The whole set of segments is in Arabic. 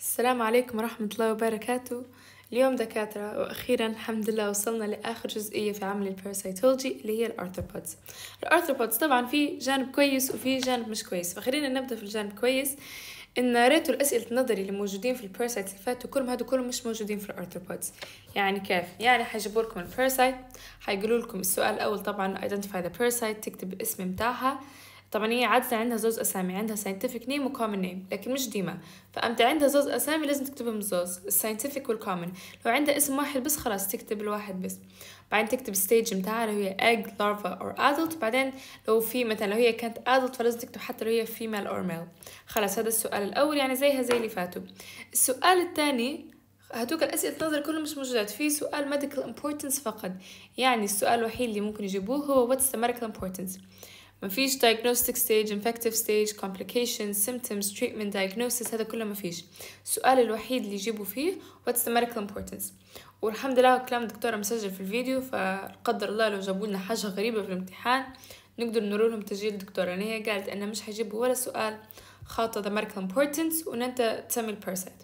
السلام عليكم ورحمة الله وبركاته. اليوم دكاترة وأخيرا الحمد لله وصلنا لآخر جزئية في عمل ال parasitology اللي هي ال arthropods ال arthropods طبعا في جانب كويس وفي جانب مش كويس. فخلينا نبدأ في الجانب كويس. إن ريتوا الأسئلة النظري اللي موجودين في ال parasite اللي فاتوا كلهم هادو كلهم مش موجودين في ال arthropods يعني كيف؟ يعني حيجيبوا لكم ال parasite حيقولوا لكم السؤال الأول طبعا identify the parasite تكتب الاسم متاعها طبعا هي عادة عندها زوز أسامي عندها scientific name و common name لكن مش ديما. فأمتى عندها زوز أسامي لازم تكتبهم زوز ال scientific وال common لو عندها اسم واحد بس خلاص تكتب الواحد بس. بعدين تكتب stage متاعها لو هي egg larva or adult. بعدين لو في مثلا لو هي كانت adult فلازم تكتب حتى لو هي female or male. خلاص هذا السؤال الأول يعني زيها زي اللي فاتوا. السؤال الثاني هدوك الأسئلة النظر كلهم مش موجودات. في سؤال medical importance فقط. يعني السؤال الوحيد اللي ممكن يجيبوه هو what's the medical importance ما فيش diagnostic stage infective stage complications symptoms treatment diagnosis هذا كله ما فيش السؤال الوحيد اللي يجيبوا فيه what's the medical importance والحمد لله كلام الدكتورة مسجل في الفيديو فقدر الله لو جابوا لنا حاجة غريبة في الامتحان نقدر نقول لهم تسجيل الدكتورة يعني هي قالت انها مش حيجيبوا ولا سؤال خاطة the medical importance وإن أنت تسمي البارسايت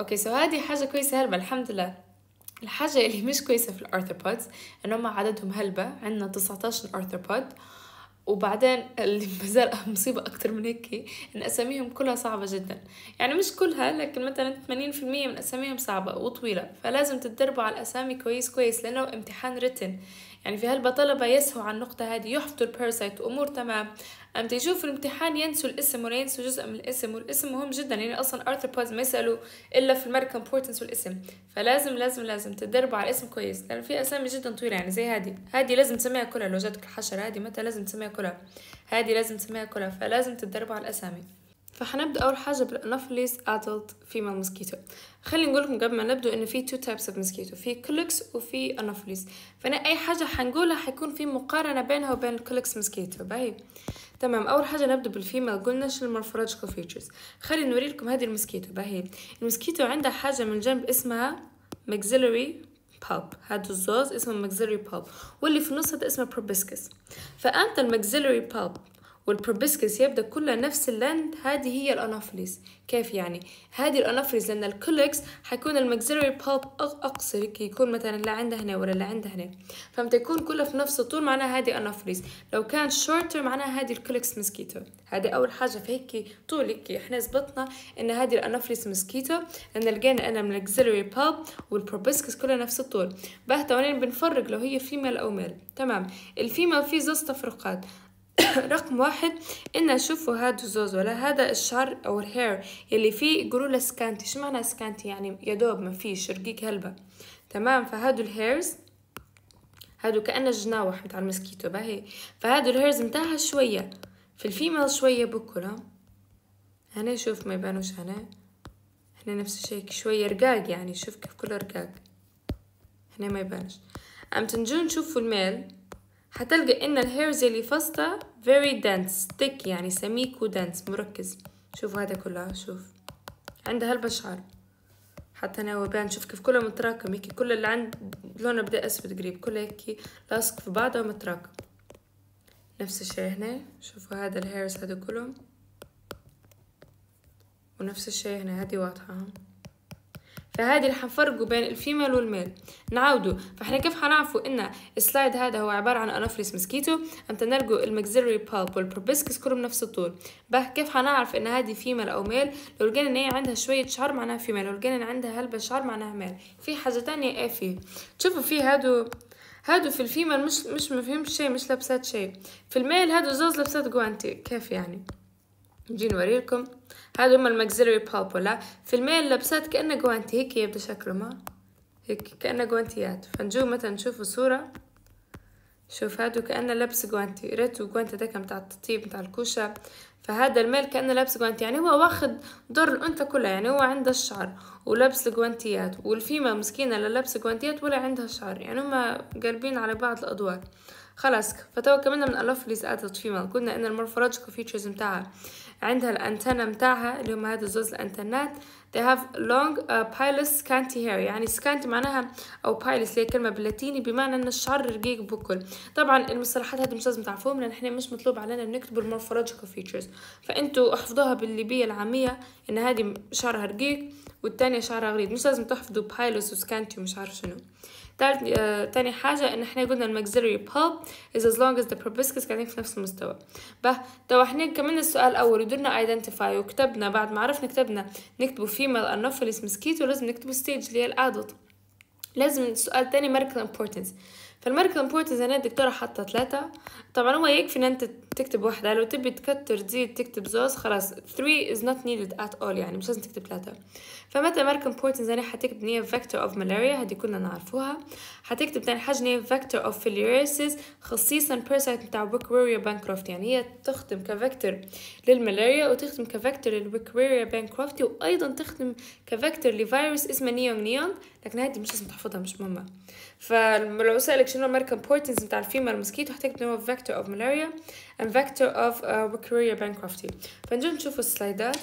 okay so هذه حاجة كويسة هلبة الحمد لله. الحاجة اللي مش كويسة في ال arthropods انهم عددهم هلبة عندنا 19 arthropod. وبعدين اللي مازال مصيبة أكتر من هيك إن أساميهم كلها صعبة جدا. يعني مش كلها لكن مثلا 80% من أساميهم صعبة وطويلة فلازم تتدربوا على الأسامي كويس كويس لأنه امتحان written يعني في هلبة طلبة يسهوا على النقطة هذه يحفظوا ال parasite وأمور تمام. أم تيجوا الامتحان ينسوا الاسم ولا ينسوا جزء من الاسم والاسم مهم جدا يعني أصلا arthropods ما يسألوا إلا في ال medical importance والاسم. فلازم لازم لازم تدربوا على الاسم كويس لأن في أسامي جدا طويلة يعني زي هذه. هذه لازم تسميها كلها لو جاتك الحشرة هذه متى لازم تسميها كلها. هذه لازم تسميها كلها فلازم تتدربوا على الأسامي. فحنبدأ أول حاجة بال anopheles adult female mosquito. خلينا نقول لكم قبل ما نبدأ إن في two types of mosquito في culex وفي أنوفيليس فأنا أي حاجة حنقولها حيكون في مقارنة بينها وبين ال culex mosquito باهي؟ تمام. أول حاجة نبدأ بال female. قلنا شنو ال morphological features. خلينا نوري لكم هذه ال mosquito. باهي. ال mosquito عندها حاجة من الجنب اسمها maxillary palp. هذا الزوز اسمه maxillary palp. واللي في النص هذا اسمه proboscis. فأنت ال maxillary palp وال proboscis يبدأ كلها نفس ال length هذه هي الانوفليس كيف يعني؟ هذه الانوفليس لأن ال culex حيكون ال maxillary palp هيك يكون مثلا لا عندها هنا ولا لا عندها هنا. فهمت؟ يكون كلها في نفس الطول معناها هذه انوفليس لو كان shorter معناها هذه ال culex mosquito هذه أول حاجة فهيك طول هيك إحنا زبطنا إن هذه ال anopheles mosquito لأن لقينا إن ال maxillary palp وال proboscis كلها نفس الطول. وين بنفرق لو هي female أو male تمام؟ ال female في زوز تفرقات. رقم واحد إن شوفوا هادو زوز ولا هذا الشعر أو ال hair يلي فيه يقولوا له scanty. شو معنى scanty؟ يعني يا دوب ما فيش رقيق هلبة. تمام فهادو ال hairs هادو كأنه جناوح متاع ال mosquito باهي. فهادو ال hairs متاعها شوية في ال female شوية بكل هنا شوف ما يبانوش هنا. هنا نفس الشيء شوية رقاق يعني شوف كيف كله رقاق. هنا ما يبانش. أم تنجون نشوفوا ال male؟ حتلقى إن ال hairs اللي فسطة very dense thick يعني سميك و dense مركز. شوفوا هذا كله شوف. عندها هلبة شعر حتى أنا وبان شوف كيف كله متراكم. هيك كل اللي عند لونه بدأ أسود قريب. كله هيك لاصق في بعضه ومتراكم. نفس الشي هنا. شوفوا هذا ال hairs هذا كلهم. ونفس الشي هنا. هذه واضحة. فهذه اللي حنفرقوا بين ال female وال male. نعاودوا فاحنا كيف حنعرفوا إن ال slide هذا هو عبارة عن anopheles mosquito انت نلقوا ال maxillary palp وال proboscis كلهم نفس الطول. به كيف حنعرف إن هذه female أو male؟ لو لقينا إن هي عندها شوية شعر معناها female. لو لقينا إن عندها هلبة شعر معناها male. في حاجة تانية إيه فيه تشوفوا فيه هادو هادو في ال female مش مش مفهوم شيء مش لابسات شيء. في ال male هادو زوز لابسات جوانتي. كيف يعني؟ نجي نوريلكم هذا هم ال maxillary palp ولا في ال male لبسات كأنه جوانتي هيك يبدأ شكله ما؟ هيك كأنه جوانتيات فنجو مثلا نشوفوا صورة. شوف هادو كأنه لبس جوانتي ريتو جوانتي ده بتاع التطيب بتاع الكوشة. فهذا ال male كأنه لابس جوانتي يعني هو واخد دور الأنثى كلها. يعني هو عنده الشعر ولبس الجوانتيات وال female مسكينة لا لابسة جوانتيات ولا عندها شعر. يعني هما قلبين على بعض الأدوار. خلاص فتوا كملنا من ال anopheles adult female قلنا إن ال morphological features متاعها. عندها الأنتنة متاعها اللي هم هذا الزوز الأنتنات. They have long uh, pilous scanty hair. يعني scanty معناها أو pilous اللي هي كلمة باللاتيني بمعنى أن الشعر رقيق بكل. طبعا المصطلحات هذه مش لازم تعرفوهم لأن إحنا مش مطلوب علينا نكتب ال morphological features فأنتوا احفظوها بالليبية العامية إن هذه شعرها رقيق والتانية شعرها غليظ. مش لازم تحفظوا pilous و scanty ومش عارف شنو. تالت آه تاني حاجة إن إحنا قلنا ال maxillary palp is as long as the proboscis قاعدين في نفس المستوى به تو إحنا كملنا السؤال الأول ودرنا identify وكتبنا بعد ما عرفنا كتبنا نكتبوا female anopheles mosquito لازم نكتبوا stage اللي هي ال adult لازم السؤال التاني medical importance. فال medical importance هنا الدكتورة حاطة ثلاثة طبعا هو يكفي ان أنت تكتب واحدة لو تبي تكتر تزيد تكتب زوز خلاص 3 is not needed at all يعني مش لازم تكتب ثلاثة. فمتى medical importance هنا حتكتب هي vector of malaria هدي كلنا نعرفوها. حتكتب تاني حاجة هي vector of filariasis خصيصا parasite بتاع Wuchereria bancrofti يعني هي تخدم ك vector للملاريا وتخدم ك vector لل Wuchereria bancrofti وأيضا تخدم ك vector لفيروس اسمه نيون نيون لكن هذه مش لازم تحفظها مش مهمة. فلو سألك شنو ال medical importance بتاع ال female mosquito هتكتب هو vector of malaria and vector of uh, Wuchereria bancrofti فنجي نشوف ال slides ات.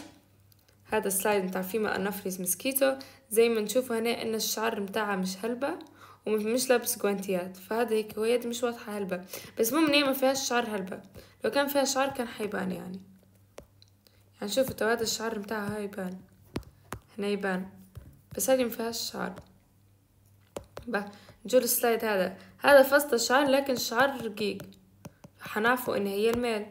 هذا ال slide بتاع female anopheles mosquito زي ما نشوفوا هنا إن الشعر متاعها مش هلبة ومش لابس جوانتيات. فهذا هيك هو مش واضحة هلبة. بس مو هي ما فيهاش شعر هلبة. لو كان فيها شعر كان حيبان يعني. يعني شوفوا تو هذا الشعر متاعها يبان. هنا يبان. بس هذه ما فيهاش شعر. بقى نجو لل slide هذا. هذا فصل الشعر لكن الشعر رقيق. حنعرفوا إن هي ال male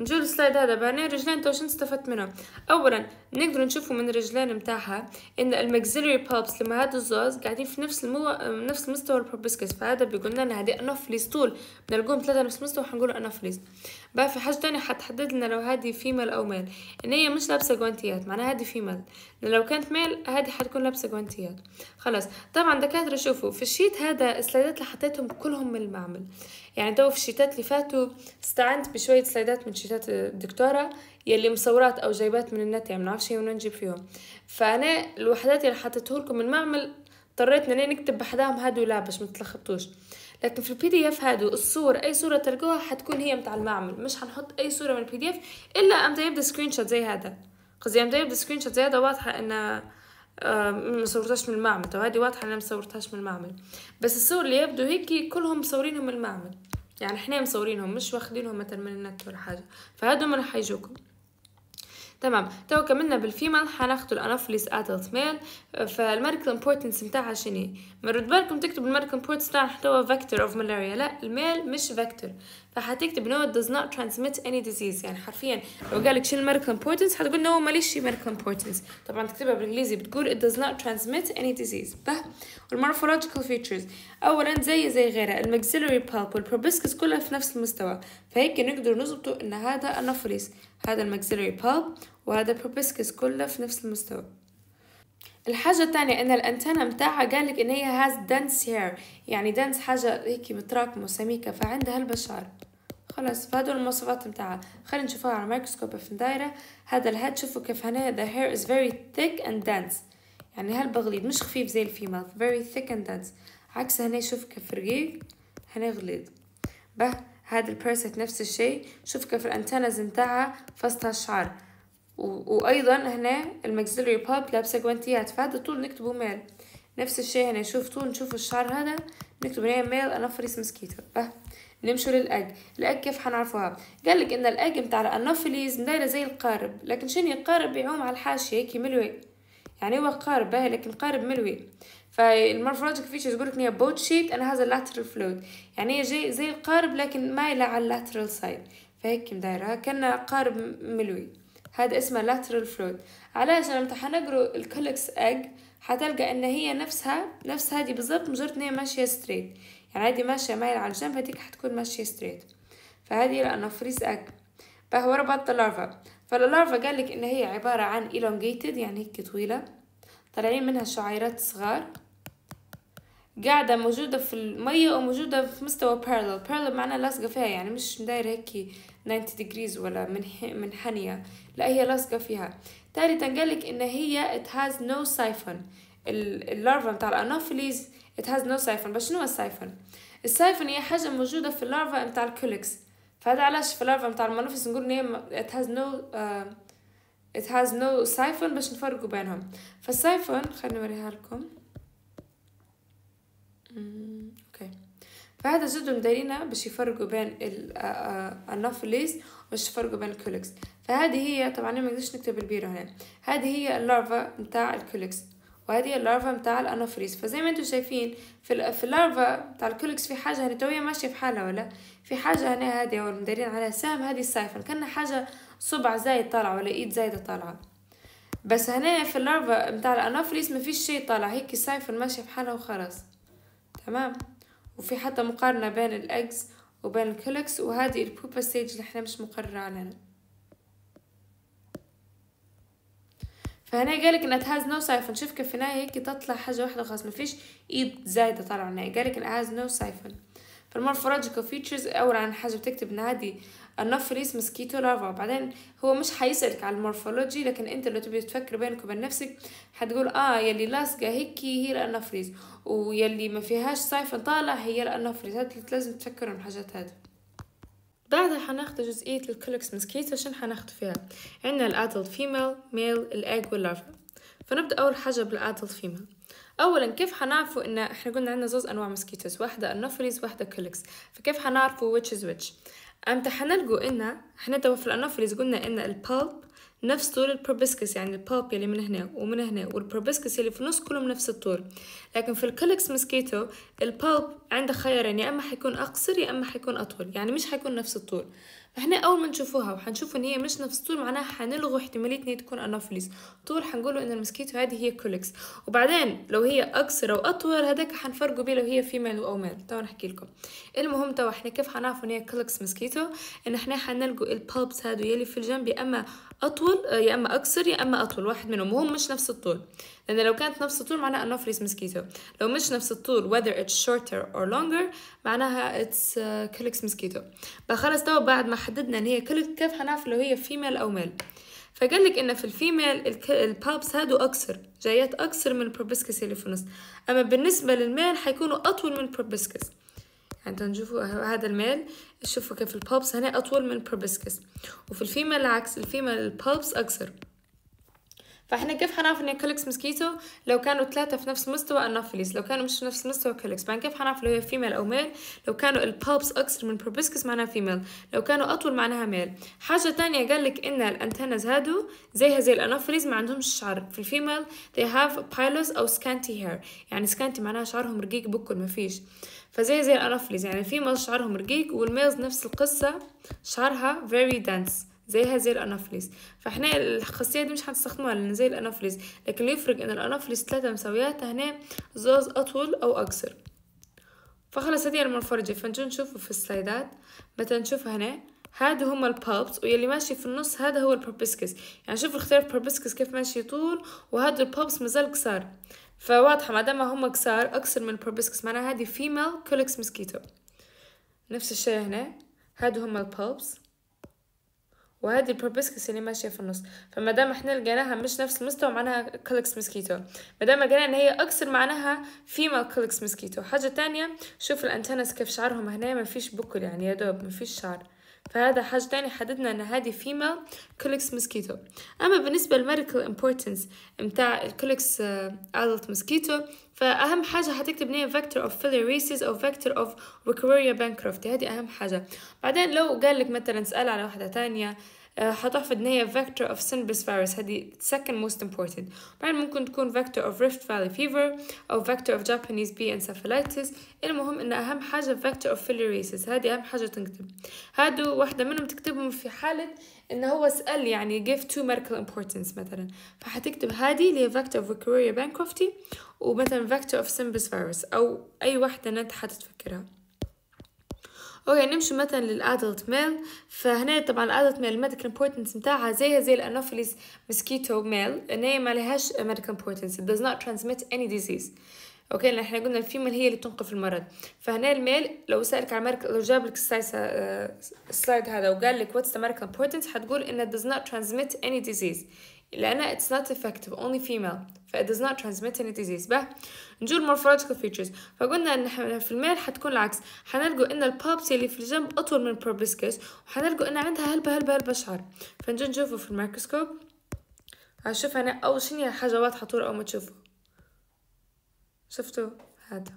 نجو لل slide هذا بعدين رجلين تو شنو استفدت منهم؟ اولا نقدر نشوفوا من الرجلين متاعها إن ال maxillary palps لما هذا الزوز قاعدين في نفس المو... نفس مستوى ال proboscis فهذا بيقول لنا هذه انوفليز طول. بنلقوهم ثلاثة نفس مستوى حنقول انوفليز بقى في حاجة تانية حتحدد لنا لو هذه female أو male إن هي مش لابسة جوانتيات معناها هذه female لو كانت male هذه حتكون لابسة جوانتيات. خلاص. طبعا دكاترة شوفوا في ال sheet هذا ال slides ات اللي حطيتهم كلهم من المعمل. يعني تو في ال sheets ات اللي فاتوا استعنت بشوية slides ات من sheets ات الدكتورة يلي مصورات أو جايبات من النت يعني منعرفش وين نجيب فيهم. فأنا الوحدات اللي حطيته لكم من المعمل اضطريت اني نكتب بحداهم هادو لا باش متلخبطوش لكن في ال PDF هادو الصور أي صورة تلقوها حتكون هي متاع المعمل. مش حنحط أي صورة من ال PDF إلا إمتى يبدا screenshot زي هذا. قصدي إمتى يبدا screenshot زي هذا واضحة إن ما صورتهاش من المعمل. تو هذه واضحة أنا ما صورتهاش من المعمل. بس الصور اللي يبدو هيك كلهم مصورينهم من المعمل. يعني إحنا مصورينهم مش واخدينهم مثلا من النت ولا حاجة. فهادو من راح يجوكم. تمام. تو كملنا بال female حناخدو ال anopheles adult male فال medical importance نتاعها شنو مش رد بالكم تكتبوا ال medical importance بتاع محتوى vector of malaria لا ال male مش vector فحتكتب it does not transmit any disease. يعني حرفيا لو قالك شنو ال medical importance حتقول no ماليش medical importance. طبعا تكتبها بالإنجليزي بتقول it does not transmit any disease. به وال morphological features. اولا زي زي غيرها. ال maxillary palp وال proboscis كلها في نفس المستوى. فهيك نقدر نظبطه إن هذا انوفليس هذا ال maxillary palp وهذا ال proboscis كله في نفس المستوى. الحاجة الثانية إن الأنتنة متاعها قالك إن هي has dense hair يعني dense حاجة هيك متراكمة وسميكة فعندها البشر خلاص فهدول المواصفات متاعها خلينا نشوفها على الميكروسكوب في دايرة هذا ال head شوفوا كيف هنا the hair is very thick and dense. يعني هلبة غليظ مش خفيف زي ال female very thick and dense. عكس هنا شوف كيف رقيق هنا غليظ. به. هذا ال parasite نفس الشيء. شوف كيف ال antennas متاعها فصلها الشعر وأيضا هنا ال maxillary palp لابسة جوانتيات فهذا طول نكتبه male. نفس الشيء هنا شوف طول نشوف الشعر هذا. نكتب هنا male anopheles mosquito. به نمشوا للأج. الأج كيف حنعرفوها؟ قال لك إن ال egg بتاع الأنوفيليز دايرة زي القارب لكن شنو القارب بيعوم على الحاشية؟ هيك ملوي. يعني هو قارب باهي لكن قارب ملوي. فال morphologic features يقول لك ان هي boat shaped on the lateral float يعني هي زي زي القارب لكن مايله على ال lateral side فهيك مدايرها كانها قارب ملوي. هذا اسمه lateral float علاش؟ لما حنقروا ال culex egg حتلقى إن هي نفسها نفس هذه بالضبط مجرد إن هي ماشية straight يعني هذه ماشية مايله على الجنب هذيك حتكون ماشية straight فهذه ال anopheles egg فهو ربط ال larva فال larva قال لك إن هي عبارة عن elongated يعني هيك طويلة. طالعين منها شعيرات صغار. قاعدة موجودة في المية وموجودة في مستوى parallel. Parallel معناها لاصقة فيها يعني مش دايرة هيك 90 degrees ولا من منحنية لا هي لاصقة فيها. ثالثا قال لك إن هي it has no siphon. ال larva بتاع ال anopheles it has no siphon. بس شنو ال siphon؟ ال siphon هي حاجة موجودة في ال larva متاع ال culex. فهذا علاش في ال larva متاع المنفس نقول إن هي it has no uh, it has no siphon باش نفرقوا بينهم. فال siphon خليني نوريها لكم. Okay. فهذا جد مدارينا باش يفرقوا بين الانوفيليس باش يفرقوا بين ال culex. فهذه هي طبعا ما نقدرش نكتب البيرو هنا. هذه هي ال larva متاع ال culex. وهذه ال larva متاع الانوفريز فزي ما أنتم شايفين في, ال larva متاع ال culex في حاجة هنا توية ماشية في حالها ولا؟ في حاجة هنا هذه أو مدارين عليها سهم هذه ال siphon. كنا حاجة صبع زايد طالع ولا إيد زايدة طالعة. بس هنا في ال larva متاع الانوفريز ما فيش شيء طالع. هيك ال siphon ماشية في حالها وخلاص. تمام؟ وفي حتى مقارنة بين الاكس وبين ال culex وهذه ال pupa stage اللي إحنا مش مقررة علينا فهنا قالك إن has no siphon. شوف كيف هنا هيك تطلع حاجة واحدة خلاص ما فيش إيد زايدة طالعة هنا. قالك إن has no siphon. فال morphological features أول عن حاجة بتكتب إن هذه ال anopheles mosquito larva بعدين هو مش حيسألك على ال morphology لكن أنت لو تبي تفكر بينك وبين نفسك حتقول آه يلي لاصقة هيك هي الانفريس ويلي ما فيهاش siphon طالع هي الانفريس هاد لازم تفكروا الحاجات هذه بعدها حناخد جزئية ال Culex mosquito عشان حناخد فيها؟ عندنا ال adult female male ال egg وال larva فنبدأ أول حاجة بال adult female اولا كيف حنعرفوا إن إحنا قلنا عندنا زوز أنواع mosquitoes واحدة انوفيليز واحدة Culex فكيف حنعرفوا which is which إمتى حنلقوا ان توا في الانوفيليز قلنا ان ال palp نفس طول ال proboscis يعني ال palp يلي من هنا ومن هنا وال proboscis يلي في النص كلهم نفس الطول. لكن في ال Culex mosquito ال palp عنده خيارين يا إما حيكون أقصر يا إما حيكون أطول يعني مش حيكون نفس الطول. فاحنا أول ما نشوفوها وحنشوف إن هي مش نفس الطول معناها حنلغوا احتماليه ان هي تكون انوفيليس طول حنقولوا إن ال mosquito هذه هي Culex وبعدين لو هي اقصر أو أطول هذاك حنفرقوا بيه لو هي female أو male توا نحكي لكم. المهم توا إحنا كيف حنعرفوا إن هي Culex mosquito؟ إن إحنا حنلقوا ال palps هادو يلي في الجنب يا إما أطول يا إما اقصر يا إما أطول. واحد منهم. وهم مش نفس الطول. لأن لو كانت نفس الطول معناها Anopheles mosquito لو مش نفس الطول whether it's shorter or longer معناها it's Culex mosquito فخلص توا بعد ما حددنا إن هي Culex كيف حنعرف لو هي female أو male فقال لك إن في ال female ال palps هادو اقصر جايات اقصر من ال proboscis اللي في النص. أما بالنسبة لل male حيكونوا أطول من ال proboscis يعني تنشوفوا هذا ال male شوفوا كيف ال palps هنا أطول من ال proboscis وفي ال female العكس ال female ال palps اقصر فاحنا كيف حنعرف إن Culex mosquito لو كانوا ثلاثة في نفس مستوى النوفيليس؟ لو كانوا مش في نفس مستوى Culex بعدين كيف حنعرف لو هي female أو male لو كانوا ال palps أقصر من proboscis معناها female لو كانوا أطول معناها male حاجة تانية قال لك إن ال antennas هادو زيها زي الانوفيليز ما عندهمش شعر في ال female. They have pilous أو scanty hair. يعني scanty معناها شعرهم رقيق بكل ما فيش. فزي زي الانوفيليز يعني ال female شعرهم رقيق وال males نفس القصة شعرها very dense. زيها زي الانافليس فإحنا الخاصية دي مش هنستخدمها لأن زي الانافليس لكن اللي يفرق إن الانافليس ثلاثة مساويات هنا زوز أطول أو أقصر. فخلص هذه ال morphology فنجو نشوفه في السلايدات. مثلا نشوف هنا؟ هادو هما ال palps واللي ماشي في النص هذا هو ال proboscis يعني شوف اختلاف ال proboscis كيف ماشي طول وهذا ال palps مازال قصار. فواضحة ما دام هما قصار أقصر من ال proboscis معناها هذه female Culex mosquito نفس الشيء هنا. هادو هما ال palps. وهذه ال proboscis اللي ماشيه في النص. فما دام إحنا لقيناها مش نفس المستوى معناها Culex mosquito ما دام لقينا إن هي اقصر معناها female Culex mosquito حاجة تانية شوف ال antennas كيف شعرهم هنا ما فيش بكل يعني يا دوب ما فيش شعر. فهذا حاجة تانية حددنا إن هذه female Culex mosquito أما بالنسبة لل medical importance متاع ال Culex adult mosquito فأهم حاجة إن هي vector of filariasis أو vector of Wuchereria bancrofti. هذه أهم حاجة. بعدين لو قال لك مثلا سأل على واحدة تانية حتحفظ ان هي vector of Sindbis virus هذه second most important بعدين ممكن تكون vector of Rift Valley fever أو vector of Japanese B encephalitis المهم ان اهم حاجة vector of filariasis هذه اهم حاجة تنكتب هادو واحدة منهم تكتبهم في حالة انه هو سأل يعني give two medical importance مثلا فحتكتب هذه اللي هي vector of Wuchereria bancrofti ومثلا vector of Sindbis virus أو اي واحدة انت حتتفكرها okay نمشي مثلا لل adult male. فهنا طبعا ال adult male ال medical importance بتاعها زيها زي ال Anopheles mosquito male. إن هي ما لهاش medical importance it does not transmit any disease. okay لأن إحنا قلنا ال female هي اللي تنقل المرض. فهنا ال male لو سألك على مرك... لو جاب لك ال slide هذا وقال لك what's the medical importance حتقول إن it does not transmit any disease. لأنها it's not infective only female ف it does not transmit any disease باهي نجو morphological features فقلنا ان في ال male حتكون العكس حنلقوا ان ال palps اللي في الجنب اطول من proboscis وحنلقوا ان عندها هلبة هلبة هلبة شعر فنجو نشوفه في الميكروسكوب هشوف أنا اول شنو حاجة واضحة طول اول ما تشوفه شفتوا هذا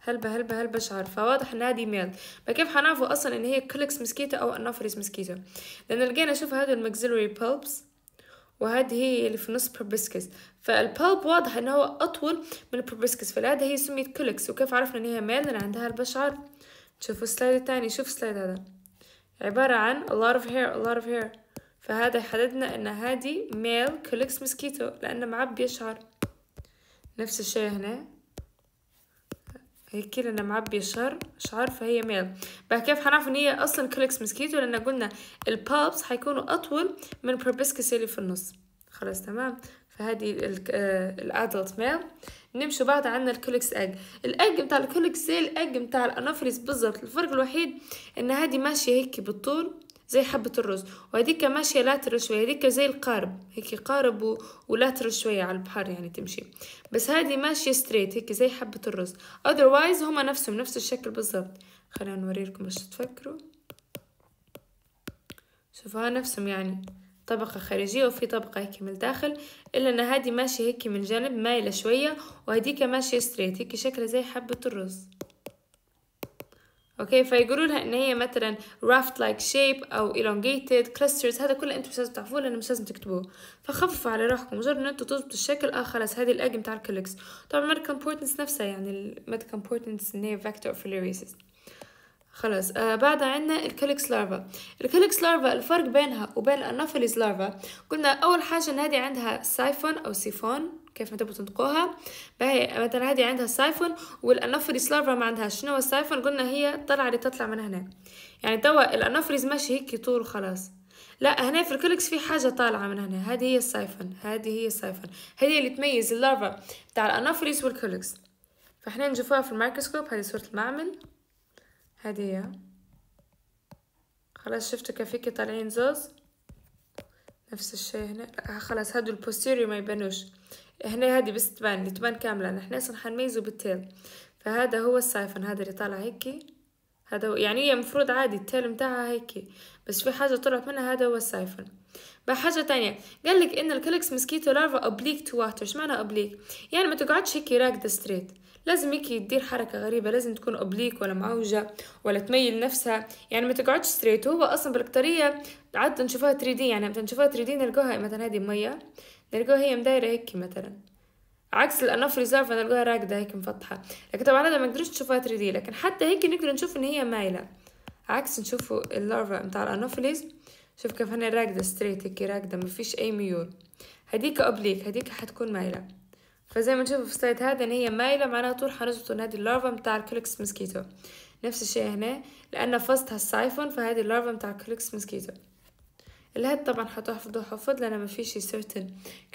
هلبة هلبة هلبة شعر فواضح ان هذه male فكيف حنعرفوا أصلا ان هي Culex mosquito أو Anopheles mosquito لأن لقينا شوف هذا ال maxillary palps وهذه هي اللي في نص proboscis. فال palp واضح انه هو أطول من ال proboscis فلهذا هي سميت Culex وكيف عرفنا إن هي male لأن عندها هلبة شعر. شوفوا ال slide الثاني شوف ال slide هذا. عبارة عن a lot of hair a lot of hair. فهذا يحددنا إن هذه male Culex mosquito لأنه معبي شعر نفس الشيء هنا. هيك لأنها معبية شعر شعر فهي male بقى كيف حنعرف إن هي أصلا Culex mosquito لأن قلنا ال palps حيكونوا أطول من ال proboscis اللي في النص. خلاص تمام؟ فهذه ال adult male. نمشوا بعد عنا ال Culex egg ال egg بتاع ال Culex زي ال egg بتاع الانوفريس بالضبط. الفرق الوحيد إن هذه ماشية هيك بالطول زي حبة الرز وهذيك ماشية lateral شوية هذيك زي القارب هيك قارب و... و lateral شوية على البحر يعني تمشي. بس هذه ماشية straight هيك زي حبة الرز. Otherwise هما نفسهم نفس الشكل بالضبط. خلينا نوريلكم باش تفكروا. شوفوا نفسهم يعني طبقة خارجية وفي طبقة هيك من الداخل إلا إن هادي ماشية هيك من الجانب مايلة شوية وهديك ماشية straight هيك شكلها زي حبة الرز. okay فيقولوا لها إن هي مثلا raft like shape أو elongated clusters هذا كله أنتم مش لازم تعرفوه لأنه مش لازم تكتبوه. فخففوا على روحكم مجرد ان أنتم تظبطوا الشكل آه خلاص هذه ال egg بتاع ال Culex طبعا medical importance نفسها يعني ال medical importance إن هي vector of filariasis خلاص آه بعدها عندنا ال Culex larva ال Culex larva الفرق بينها وبين ال Anopheles larva قلنا أول حاجة إن هذه عندها siphon أو siphon كيف ما تبغوا تنطقوها فهي مثلا هذه عندها siphon وال Anopheles larva ما عندها شنو هو ال siphon؟ قلنا هي طلعة اللي تطلع من هنا. يعني توا الانوفيليز ماشي هيك طول وخلاص. لا هنا في ال Culex في حاجة طالعة من هنا. هذه هي ال siphon. هذه هي ال siphon. هذه اللي تميز ال larva بتاع ال Anopheles وال Culex فإحنا نشوفوها في الميكروسكوب. هذه صورة المعمل. هدية خلاص شفتوا كيف هيك طالعين زوز؟ نفس الشي هنا. خلاص هادو ال posterior ما يبانوش. هنا هادي بس تبان تبان كاملة. نحن أصلا حنميزه بال tail فهذا هو ال siphon هذا اللي طالع هيك هذا هو يعني هي مفروض عادي ال tail متاعها هيك بس في حاجة طلعت منها هذا هو ال siphon بقى حاجة تانية. قال لك إن ال Culex mosquito larva oblique to water إيش معنى oblique يعني ما تقعدش هيك راكدة straight لازم هيك تدير حركة غريبة لازم تكون oblique ولا معوجة ولا تميل نفسها. يعني ما تقعدش straight هو أصلا بالأكترية عادة نشوفها 3 D يعني مثلا نشوفها 3 D نلقوها مثلا هذه مية نلقوها هي مدايرة هيك مثلا. عكس ال Anopheles larva فنلقوها راكدة هيك مفتحة لكن طبعا هذا ما نقدرش نشوفها 3 D لكن حتى هيك نقدر نشوف إن هي مايلة. عكس نشوفوا ال larva متاع الانوفليز شوف كيف هنا راكدة straight هيك راكدة ما فيش أي ميول. هديك oblique هديك حتكون مايلة. فزي ما نشوف في ال slide هذا إن هي مايلة معناها طول حنظبط إن هذه ال larva متاع ال Culex mosquito نفس الشيء هنا لأن فصتها ال siphon فهذه ال larva متاع ال Culex mosquito ال head طبعا حتحفظوا حفظ لأنه ما فيش certain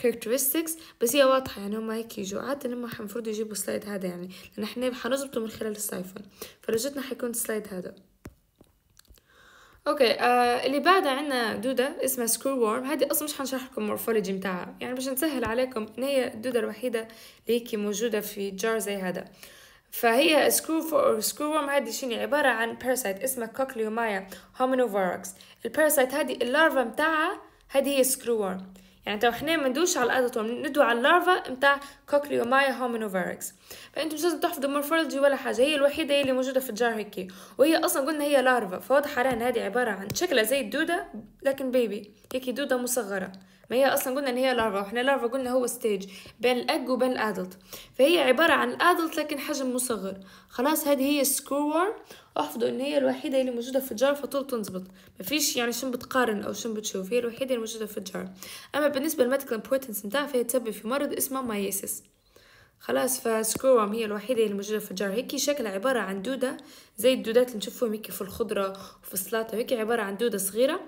characteristics بس هي واضحة يعني هما هيك يجوا عادة هما المفروض يجيبوا ال slide هذا يعني. لأن إحنا حنظبطه من خلال ال siphon فلو جتنا حيكون ال slide هذا. okay آه اللي بعدها عندنا دودة اسمها screw worm هذه أصلا مش حنشرح لكم ال morphology متاعها يعني باش نسهل عليكم ان هي الدودة الوحيدة اللي هيك موجودة في jar زي هذا. فهي screw screw worm هذه شنو؟ عبارة عن parasite اسمها Cochliomyia hominivorax ال parasite هذه ال larva متاعها هذه هي screw worm يعني تو إحنا ما ندووش على ال adult تو ندوو على ال larva متاع Cochliomyia hominivorax فانتم مش لازم تحفظوا morphology ولا حاجة هي الوحيدة اللي موجودة في ال jar هيك وهي أصلا قلنا هي larva فواضح إن هذه عبارة عن شكلها زي الدودة لكن baby هيك دودة مصغرة. ما هي أصلا قلنا إن هي larva وإحنا larva قلنا هو stage بين ال egg وبين ال adult. فهي عبارة عن ال adult لكن حجم مصغر. خلاص هذه هي screw أحفظوا إن هي الوحيدة اللي موجودة في ال jar فطول تنظبط ما فيش يعني شن بتقارن أو شن بتشوف هي الوحيدة اللي موجودة في ال jar. أما بالنسبة لل medical importance نتاعها فهي تسبب في مرض اسمه myiasis خلاص ف screw worm هي الوحيدة اللي موجودة في ال jar هيك شكلها عبارة عن دودة زي الدودات اللي نشوفوهم هيك في الخضرة وفي السلطة هيك عبارة عن دودة صغيرة.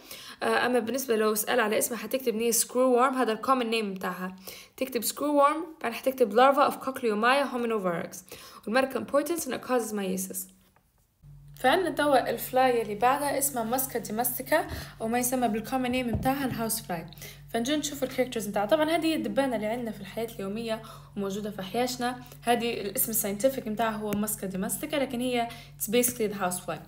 آه أما بالنسبة لو سأل على اسمها حتكتب إن هي screw worm هذا ال common name بتاعها. تكتب screw worm بعدين حتكتب larva of Cochliomyia hominivorax وال medical importance إنه causes myiasis فعندنا توا ال fly اللي بعدها اسمها Musca domestica أو ما يسمى بال common name بتاعها ال house fly فنجي نشوف ال characters بتاعها طبعا هذه هي الدبانة اللي عندنا في الحياة اليومية وموجودة في حياشنا هذه الاسم ال scientific بتاعها هو Musca domestica لكن هي it's basically the housefly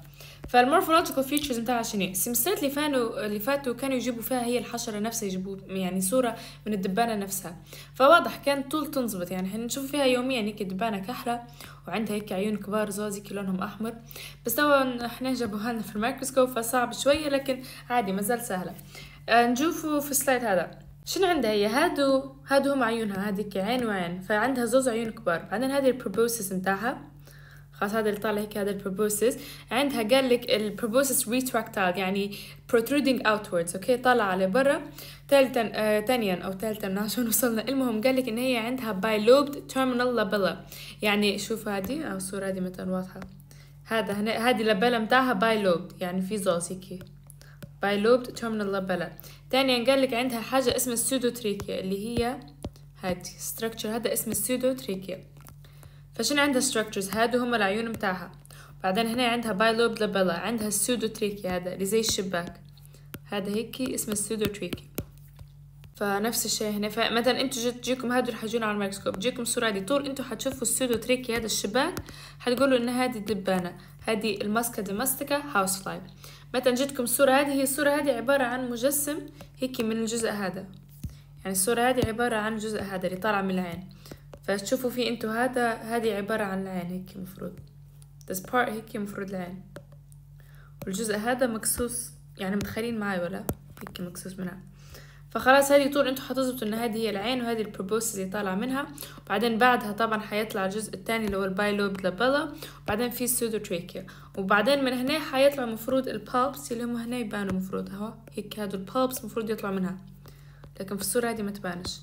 فال morphological features بتاعها شنو؟ ال semester ات اللي فانوا اللي فاتوا كانوا يجيبوا فيها هي الحشرة نفسها يجيبوا يعني صورة من الدبانة نفسها. فواضح كان طول تنظبط يعني إحنا نشوف فيها يوميا هيك دبانة كحله وعندها هيك عيون كبار زوز لونهم أحمر. بس طبعا إحنا جابوها لنا في الميكروسكوب فصعب شوية لكن عادي مازال سهلة. نشوفوا في ال slide هذا. شنو عندها هي؟ هادو هادو هم عيونها هذيك عين وعين. فعندها زوز عيون كبار. بعدين هذه ال proboscis نتاعها. خلاص هذا اللي طالع هيك هذا ال proboscis عندها قال لك ال proboscis retractile يعني protruding outwards okay طالعة لبرا ثالثا آه أو ثالثا عشان وصلنا. المهم قال لك إن هي عندها bilobed terminal labella يعني شوف هذه الصورة هذه مثلا واضحة. هذا هنا هذه labella متاعها bilobed يعني في زوز هيك. bilobed terminal labella ثانيا قال لك عندها حاجة اسمها ال pseudotrachea اللي هي هذه structure هذا اسمه ال pseudotrachea فشنو عندها structures هادو هم العيون متاعها بعدين هنا عندها bilobed labella عندها ال pseudotrachea هذا اللي زي الشباك. هذا هيك اسمه ال pseudotrachea فنفس الشيء هنا. فمثلا أنتوا تجيكم هادو حتجون على الميكروسكوب. تجيكم الصورة دي طول أنتوا حتشوفوا ال pseudotrachea هذا الشباك حتقولوا إن هذه الدبانة هذه ال Musca domestica house fly. مثلا جتكم الصورة هذه؟ هي الصورة هذه عبارة عن مجسم هيك من الجزء هذا. يعني الصورة هذه عبارة عن الجزء هذا اللي طالع من العين. فتشوفوا في انتو هذا هذه عبارة عن العين هيك مفروض. This part هيك مفروض العين. والجزء هذا مقصوص يعني متخيلين معي ولا؟ هيك مقصوص منها. فخلاص هذه طول أنتوا حتظبطوا ان هذه هي العين وهذه ال proboscis اللي طالعة منها. وبعدين بعدها طبعا حيطلع الجزء الثاني اللي هو ال bilobed labella. وبعدين في ال pseudotrachea وبعدين من هنا حيطلع مفروض ال palps اللي هم هنا يبانوا مفروض أهو. هيك هادو ال palps مفروض يطلع منها. لكن في الصورة هذه ما تبانش.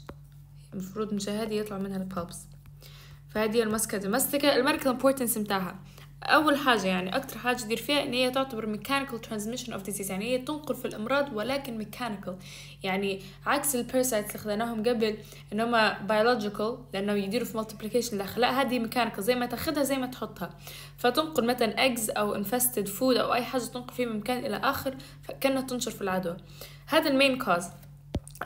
المفروض مشاهدة يطلع منها ال palps فهذه ال Musca domestica ال medical importance متاعها أول حاجة يعني أكثر حاجة دير فيها إن هي تعتبر mechanical transmission of disease يعني هي تنقل في الأمراض ولكن mechanical. يعني عكس ال parasites اللي خذناهم قبل إن هم biological لأنه يديروا في داخل لا هذه mechanical زي ما تأخذها زي ما تحطها. فتنقل مثلا eggs أو infested food أو أي حاجة تنقل فيه من مكان إلى آخر فكأنها تنشر في العدوى. هذا ال main cause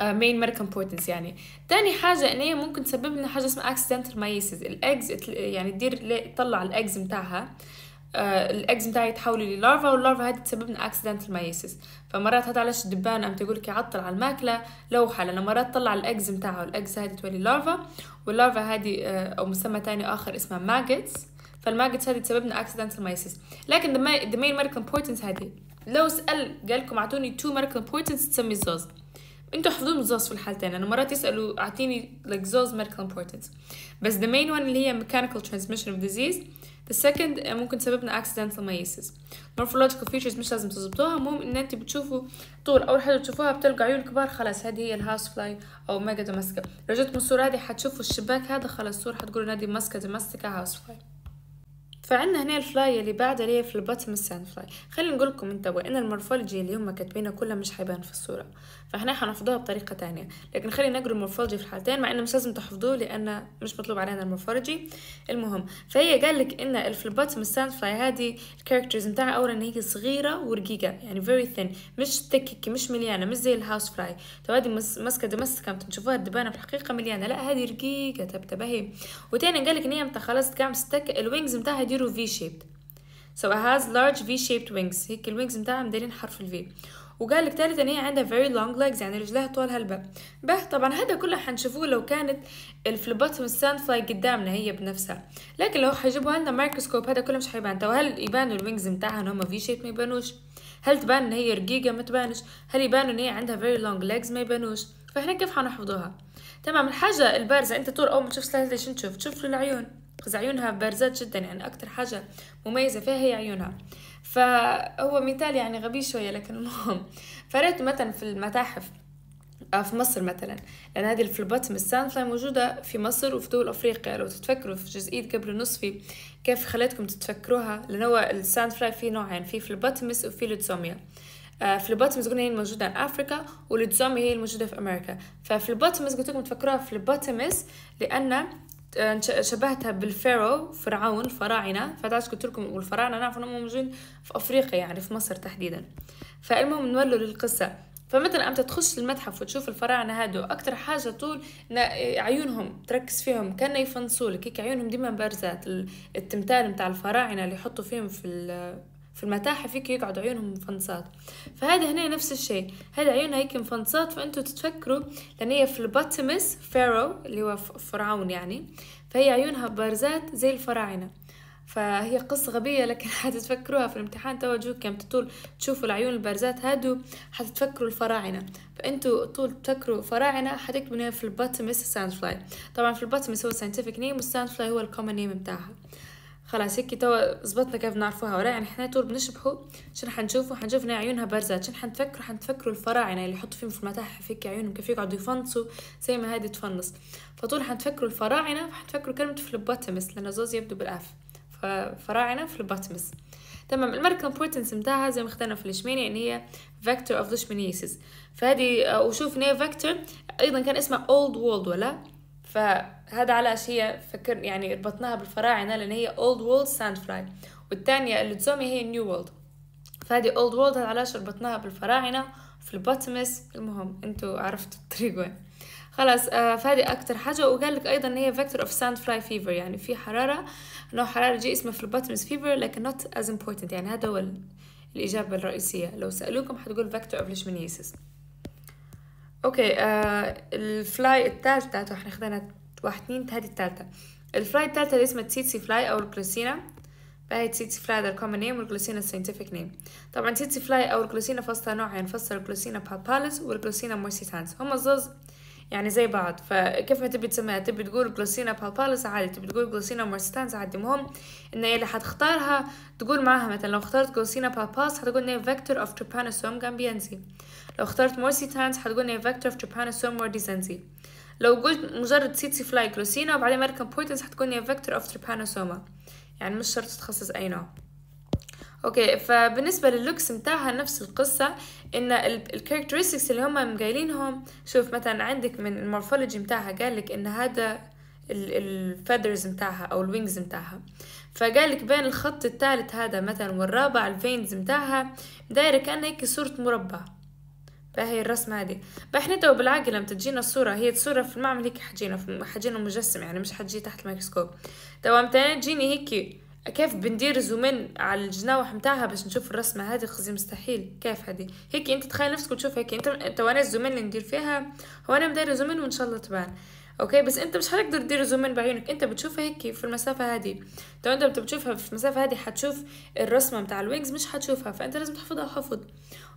main medical importance يعني. تاني حاجة إن هي ممكن تسبب لنا حاجة اسمها accidental myiasis ال eggs يعني تدير تطلع الاجز متاعها آه الاجز متاعها يتحولوا ل larva وال larva هذه تسبب لنا accidental myiasis فمرات هذا علاش الدبان عم تقول لك يعطل على الماكلة لوحة لأنه مرات تطلع الاجز متاعها والاجز هذه تولي larva وال larva هذه آه أو مسمى تاني آخر اسمها maggots فال maggots هذه تسبب لنا accidental myiasis لكن the main medical importance هذه. لو سأل قال لكم اعطوني two medical importance تسمي الزوز. أنتوا حفظوهم الزوز في الحالتين. لأنه مرات يسألوا اعطيني like زوز medical importance. بس the main one اللي هي mechanical transmission of disease. The second ممكن تسببنا accidental myiasis. Morphological features مش لازم تظبطوها. المهم إن انت بتشوفوا طول أول حاجة بتشوفوها بتلقى عيون كبار خلاص هذه هي ال house fly أو Musca domestica لو جتكم الصورة هذه حتشوفوا الشباك هذا خلاص الصورة حتقولوا هذه Musca domestica house fly فعندنا هنا ال fly اللي بعدها اللي هي Phlebotomus sand fly خلينا نقول لكم انتبهوا ان ال morphology اللي هم كاتبينها كلها مش حيبان في الصورة. فاحنا حنحفظوها بطريقة تانية. لكن خلينا نقرأ ال morphology في الحالتين مع انه مش لازم تحفظوه لأن مش مطلوب علينا ال morphology. المهم فهي قال لك إن ال Phlebotomus sand fly هذه ال characters بتاعها اولا إن هي صغيرة ورقيقة يعني very thin مش تككي مش مليانة مش زي ال house fly تو هذه Musca domestica تشوفوها الدبانة في الحقيقة مليانة. لا هذه رقيقة تبتبهي وتاني قال لك إن هي متى خلاص قاعد مستك ال wings بتاعها يديروا V-shaped so it has large V-shaped wings. هيك ال wings بتاعها مدارين حرف ال V وقال لك ثالثا هي عندها very long legs يعني رجلها طول هلبة به طبعا هذا كله حنشوفوه لو كانت ال Phlebotomus sand fly قدامنا هي بنفسها. لكن لو حيجيبوا لنا مايكروسكوب هذا كله مش حيبان. تو هل يبانوا ال wings بتاعها ان هم V-shape ما يبانوش؟ هل تبان إن هي رقيقة؟ ما تبانش. هل يبانوا إن هي عندها very long legs ما يبانوش. فإحنا كيف حنحفظوها؟ تمام الحاجة البارزة أنت طول أول ما تشوف slide شو تشوف. تشوف العيون. عيونها بارزات جدا يعني أكتر حاجة مميزة فيها هي عيونها. فهو مثال يعني غبي شوية لكن المهم. فريت مثلا في المتاحف في مصر مثلا. لأن هذه ال Phlebotomus sand fly موجودة في مصر وفي دول أفريقيا. لو تتفكروا في جزئية قبل النصفي كيف خليتكم تتفكروها لأن هو ال sand fly فيه نوعين في Phlebotomus وفي Lutzomyia Phlebotomus قلنا هي الموجودة في أفريقيا وال Lutzomyia هي الموجودة في أمريكا. ف Phlebotomus قلت لكم تفكروها Phlebotomus لأن شبهتها بال pharaoh فرعون الفراعنة فتعرف قلت لكم والفراعنة نعرف إنهم موجودين في أفريقيا يعني في مصر تحديدا. فالمهم نولوا للقصة. فمثلا أنت تخش المتحف وتشوف الفراعنة هادو أكتر حاجة طول عيونهم تركز فيهم كأنه يفنصولك. هيك عيونهم ديما بارزات التمثال متاع الفراعنة اللي يحطوا فيهم في في المتاحف هيك يقعد عيونهم مفنصات. فهذا هنا نفس الشيء هذا عيونها هيك مفنصات فانتوا تتفكروا لأن هي Phlebotomus pharaoh اللي هو فرعون يعني. فهي عيونها بارزات زي الفراعنة. فهي قصة غبية لكن حتتفكروها في الامتحان توا جوك. يوم تطول تشوفوا العيون البارزات هادو حتتفكروا الفراعنة. فانتوا طول تفكروا فراعنة حتكتبوا Phlebotomus sand fly طبعا Phlebotomus هو scientific name وال sand fly هو ال common name بتاعها. خلاص هيك توا زبطنا كيف نعرفوها. ولا يعني إحنا طول بنشبحوا شنو حنشوفوا حنشوف عيونها بارزات شنو حنتفكروا؟ حنتفكروا الفراعنة اللي يحطوا فيهم في المتاحف. هيك عيونهم كيف يقعدوا يفنصوا. زي ما هادي تفنص. فطول حنتفكروا الفراعنة فحنتفكروا كلمة Phlebotomus لأن زوز يبدو بال F. ففراعنة Phlebotomus تمام. ال medical importance متاعها زي ما اخترنا في الإشميني ان هي vector of leishmaniasis فهذه وشوف ان هي vector أيضا كان اسمها old world ولا؟ فهذا على هي فكر يعني ربطناها بالفراعنة لأن هي Old World Sandfly والثانية اللي تسومي هي New World. فهذه Old World هذا علاش ربطناها بالفراعنة في البوتمس. المهم أنتوا عرفتوا الطريق وين. خلاص آه فهذه أكتر حاجة. وقال لك أيضا هي vector of sandfly fever. يعني في حرارة نوع حرارة جي اسمه phlebotomist fever لكن not as important. يعني هذا هو الإجابة الرئيسية. لو سألوكم حتقول vector of leishmaniasis okay آه ال fly الثالثة إحنا خدنا واحد اثنين هذه الثالثة ال fly الثالثة اللي اسمها tsetse fly أو ال Glossina فهي tsetse fly هذا ال common name وال Glossina ال scientific name طبعا tsetse fly أو ال Glossina فصلها نوعين فصل ال Glossina palpalis وال Glossina morsitans هم الزوز يعني زي بعض. فكيف ما تبي تسميها؟ تبي تقول Glossina palpalis عادي تبي تقول Glossina morsitans عادي. المهم إن اللي حتختارها تقول معاها مثلا لو اخترت Glossina palpalis حتقول إن vector of Trypanosoma gambiense لو اخترت morsitans حتقول إن vector of Trypanosoma rhodesiense لو قلت مجرد tsetse fly Glossina وبعدين medical importance حتكون ان vector of Trypanosoma يعني مش شرط تخصص أي نوع. okay فبالنسبة لل looks متاعها نفس القصة إن ال characteristics اللي هم مقايلينهم شوف مثلا عندك من ال morphology متاعها قال لك إن هذا ال feathers متاعها أو ال wings متاعها فقال لك بين الخط الثالث هذا مثلا والرابع ال veins متاعها دايرة كأنها هيك صورة مربع. فهي الرسمة هذه فاحنا تو بالعقل لما تجينا الصورة هي الصورة في المعمل هيك حجينا حجينا مجسم يعني مش حتجي تحت الميكروسكوب. تو إمتى تجيني هيك كيف بندير zoom in على الجناوح متاعها باش نشوف الرسمة هذه قصدي مستحيل. كيف هذه هيك انت تخيل نفسك وتشوف هيك انت تو أنا ال zoom in اللي ندير فيها هو أنا مداير zoom in وإن شاء الله تبان. okay؟ بس أنت مش حتقدر تدير zoom in بعيونك. أنت بتشوفها هيك في المسافة هذه تو أنت بتشوفها في المسافة هذه حتشوف الرسمة متاع ال wings مش حتشوفها. فأنت لازم تحفظها حفظ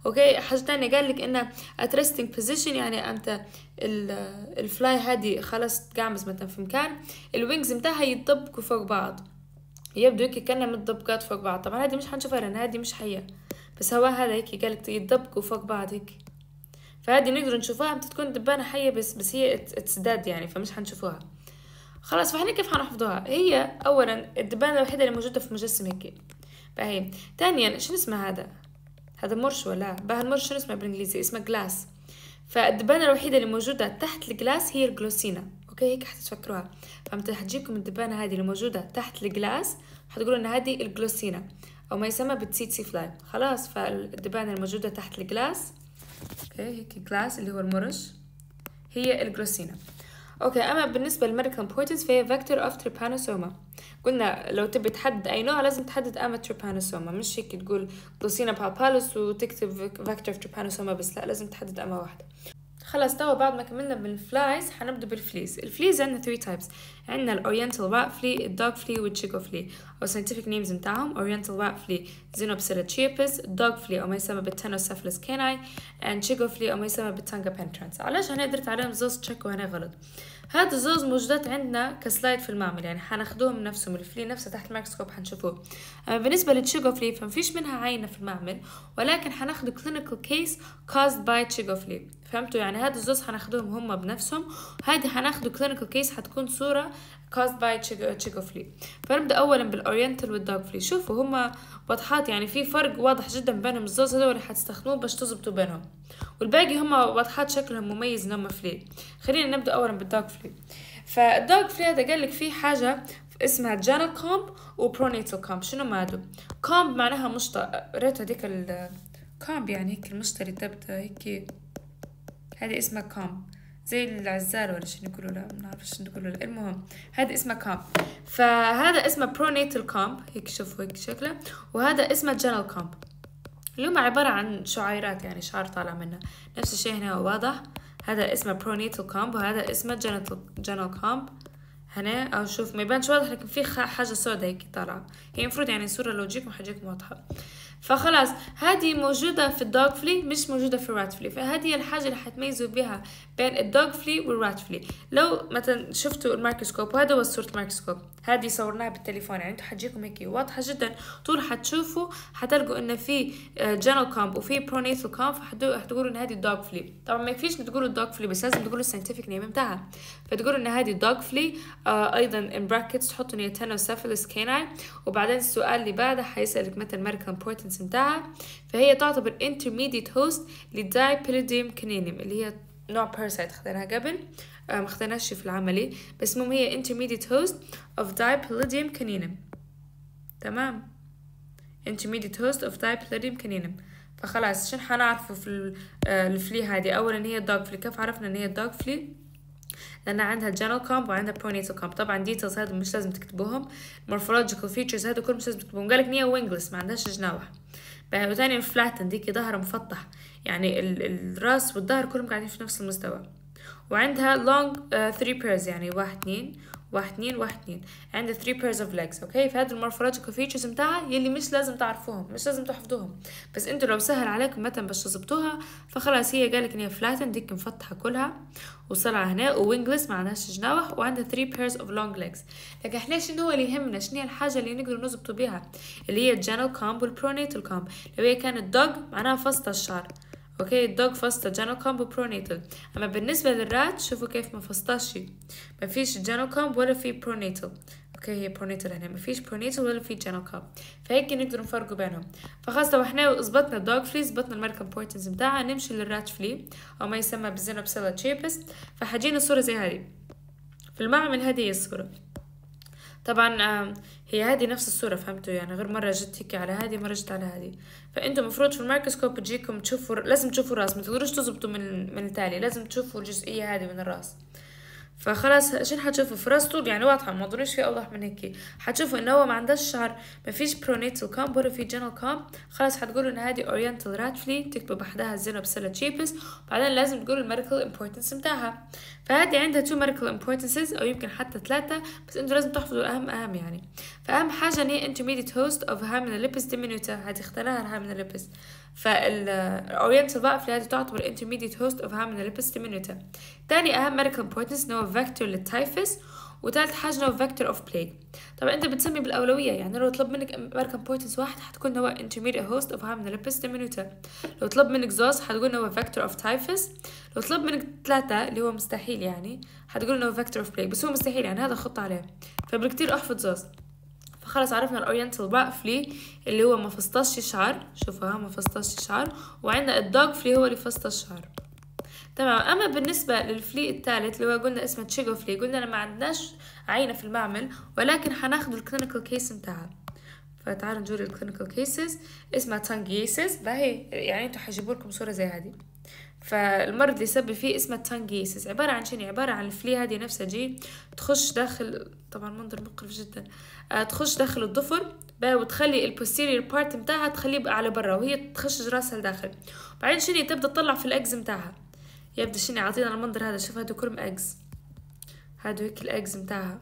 okay؟ حاجة تانية قال لك انه resting position يعني أنت ال fly هذه خلاص تقعمز مثلا في مكان ال wings متاعها يتطبقوا فوق بعض. يبدو هيك كأنها متطبقات فوق بعض. طبعا هذه مش حنشوفها لأن هذه مش حية. بس هو هذا هيك قالك يتطبقوا فوق بعض هيك. فهذه نقدر نشوفها متى تكون دبانة حية بس بس هي it's dead يعني فمش حنشوفوها. خلاص فإحنا كيف حنحفظوها؟ هي اولا الدبانة الوحيدة اللي موجودة في مجسم هيك. فهي ثانيا شنو اسمه هذا؟ هذا مرش ولا؟ بها المرش شنو اسمه بالإنجليزي؟ اسمه glass فالدبانة الوحيدة اللي موجودة تحت ال glass هي ال Glossina okay هيك حتتفكروها. فمتى حتجيكم الدبانة هذه اللي موجودة تحت ال glass حتقولوا إن هذه ال Glossina أو ما يسمى بال tsetse fly خلاص فالدبانة الموجودة تحت ال glass okay هيك glass اللي هو المرش. هي ال Glossina okay أما بالنسبة لل medical importance فهي vector of Trypanosoma قلنا لو تبي تحدد أي نوع لازم تحدد أما Trypanosoma مش هيك تقول Glossina palpalis وتكتب vector of Trypanosoma بس لا لازم تحدد أما واحدة. خلاص توا بعد ما كملنا بال flies حنبدأ بال fleas ال fleas عندنا 3 types عندنا ال oriental rat flea ال dog flea وال chigoe flea أو scientific names متاعهم oriental rat flea Xenopsylla cheopis ال dog flea أو ما يسمى بال Ctenocephalides canis and chigoe flea أو ما يسمى بال Tunga penetrans علاش أنا درت عليهم زوز check وهنا غلط؟ هاد الزوز موجودات عندنا ك slide في المعمل يعني حناخدوهم نفسهم ال flea نفسه تحت الميكروسكوب حنشوفوه. اما بالنسبة لل chigoe flea فمفيش منها عينة في المعمل ولكن حناخد clinical case caused by chigoe flea فهمتوا؟ يعني هاد الزوز حناخدوهم هم بنفسهم وهذه حناخدو clinical case حتكون صورة caused by flea فنبدأ أولا بال oriental وال dog flea شوفوا هما واضحات يعني في فرق واضح جدا بينهم. الزوز هذول اللي حتستخدموه باش تزبطوا بينهم. والباقي هما واضحات شكلهم مميز إن هما flea. خلينا نبدأ أولا بال dog flea فال dog flea هذا قال لك في حاجة اسمها genal comb و pronotal comb شنو مادو comb معناها مشط ريت هذيك ال comb يعني هيك المشط اللي تبدا هيك. هذه اسمها comb زي العزال ولا شنو يقولوا لا ما نعرف شنو يقولوا لا المهم هذا اسمه comb فهذا اسمه pronotal comb هيك شوفوا هيك شكله. وهذا اسمه genal comb اللي هم عبارة عن شعيرات يعني شعر طالع منها نفس الشيء هنا واضح. هذا اسمه pronotal comb وهذا اسمه genal comb هنا أو شوف ما يبانش واضح لكن في حاجة سوداء هيك طالعة. هي المفروض يعني الصورة لو تجيكم حتجيكم واضحة. فخلاص هذه موجودة في ال dog flea مش موجودة في ال rat flea. فهذه الحاجة اللي حتميزوا بها بين ال dog flea وال rat flea. لو مثلا شفتوا الميكروسكوب وهذا هو صورة الميكروسكوب. هذه صورناها بالتليفون يعني أنتوا حتجيكم هيك واضحة جدا. طول حتشوفوا حتلقوا انه في genal comb وفي pronotal comb فحتقولوا إن هذه ال dog flea طبعا ما يكفيش تقولوا ال dog flea بس لازم تقولوا ال scientific name بتاعها. فتقولوا إن هذه ال dog flea آه أيضا in brackets تحطوا إن هي Ctenocephalides canis وبعدين السؤال اللي بعده حيسألك مثلا medical importance بتاعها. فهي تعتبر intermediate host ل Dipylidium caninum اللي هي نوع parasite خدناها قبل. ما خدناش في العملي. بس المهم هي intermediate host of Dipylidium caninum. تمام؟ intermediate host of Dipylidium caninum. فخلاص شن حنعرفه في ال flea هذه. اولا هي ال dog flea كيف عرفنا إن هي ال dog flea لأن عندها genal comb وعندها pronotal comb طبعا details هذا مش لازم تكتبوهم. morphological features هذا كل مش لازم تكتبوهم. قالك إن هي wingless ما عندهاش جناوح وثاني ال flattened ديكي ظهرها مفطح يعني الراس والظهر كلهم قاعدين في نفس المستوى. وعندها long uh, three pairs يعني واحد اثنين واحد اثنين واحد اثنين عندها three pairs of legs okay فهذا ال morphological features بتاعها يلي مش لازم تعرفوهم مش لازم تحفظوهم. بس أنتوا لو سهل عليكم مثلا بس تظبطوها فخلاص هي قالك إن هي flattened ديك مفطحة كلها. وصلعة هنا و wingless ما عندهاش جناوح وعندها three pairs of long legs. لكن إحنا شنو هو اللي يهمنا؟ شنو هي الحاجة اللي نقدر نظبطوا بيها؟ اللي هي الجنرال كامب والبرونيتال كامب لو هي كانت دوج معناها فسطة الشعر. أوكي الدوج فاستا جنرال كامب وبرونيتال أما بالنسبة للرات شوفوا كيف ما فسطاش ما فيش جنرال كامب ولا في برونيتال أوكي هي برونيتال هنا. ما فيش برونيتال ولا في جنرال كامب فهيك نقدر نفرقوا بينهم. فخلاص لو إحنا ظبطنا الدوج فلي ظبطنا الميرك امبورتنس بتاعها نمشي للرات فلي أو ما يسمى بالزينوبسيلا تشيبس فحجينا صوره زي هذه. في المعمل هذه هي الصورة. طبعا هي هذه نفس الصورة فهمتوا؟ يعني غير مرة جت هيك على هذه مرة جت على هذه. فانتوا المفروض في الميكروسكوب تجيكم تشوفوا لازم تشوفوا الرأس ما تقدروش تزبطوا من من التالي لازم تشوفوا الجزئية هذه من الرأس. فخلاص شنو حتشوفوا في راس طول يعني واضحة ما أظنش في أوضح من هيك. حتشوفوا إنه هو ما عندهاش شعر ما فيش pronotal comb ولا في genal comb خلاص حتقولوا إن هذه oriental rat flea تكتبوا بعدها Xenopsylla cheopis بعدين لازم تقولوا ال medical importance بتاعها. فهذه عندها two medical importances أو يمكن حتى ثلاثة بس أنتوا لازم تحفظوا الاهم أهم يعني. فأهم حاجة إن هي intermediate host of Hymenolepis diminuta هذه اخترناها ال Hymenolepis فال oriental rat flea هذه تعتبر intermediate host of Hymenolepis diminuta تاني أهم medical importance ان هو vector لل typhus وثالث حاجة هو vector of plague طبعا أنت بتسمي بالأولوية يعني لو طلب منك medical importance واحد حتكون هو intermediate host of Hymenolepis diminuta لو طلب منك زوز حتقول هو vector of typhus لو طلب منك ثلاثة اللي هو مستحيل يعني حتقول انه vector of plague بس هو مستحيل يعني هذا خط عليه. فبالكتير أحفظ زوز. فخلص عرفنا ال oriental rat flea اللي هو ما فصطاش شعر. شوفوا ها ما فصطاش شعر. وعندنا ال dog flea هو اللي فصط الشعر تمام. أما بالنسبة لل flea الثالث اللي هو قلنا اسمه chigoe flea قلنا ما عندناش عينة في المعمل ولكن حناخد ال clinical case بتاعها فتعالوا نجور الكلينيكال كيسز اسمها tungiasis باهي يعني أنتوا حيجيبوا لكم صورة زي هذه. فالمرض اللي يسبب فيه اسمه tungiasis عبارة عن شنو؟ عبارة عن ال flea هذه نفسها جي تخش داخل طبعا منظر مقرف جدا. تخش داخل الضفر وتخلي ال posterior part متاعها تخليه على برا وهي تخش راسها لداخل. بعدين شنو تبدأ تطلع في ال eggs متاعها يبدا شنو يعطينا المنظر هذا شوف هادو كلهم eggs هادو هيك ال eggs متاعها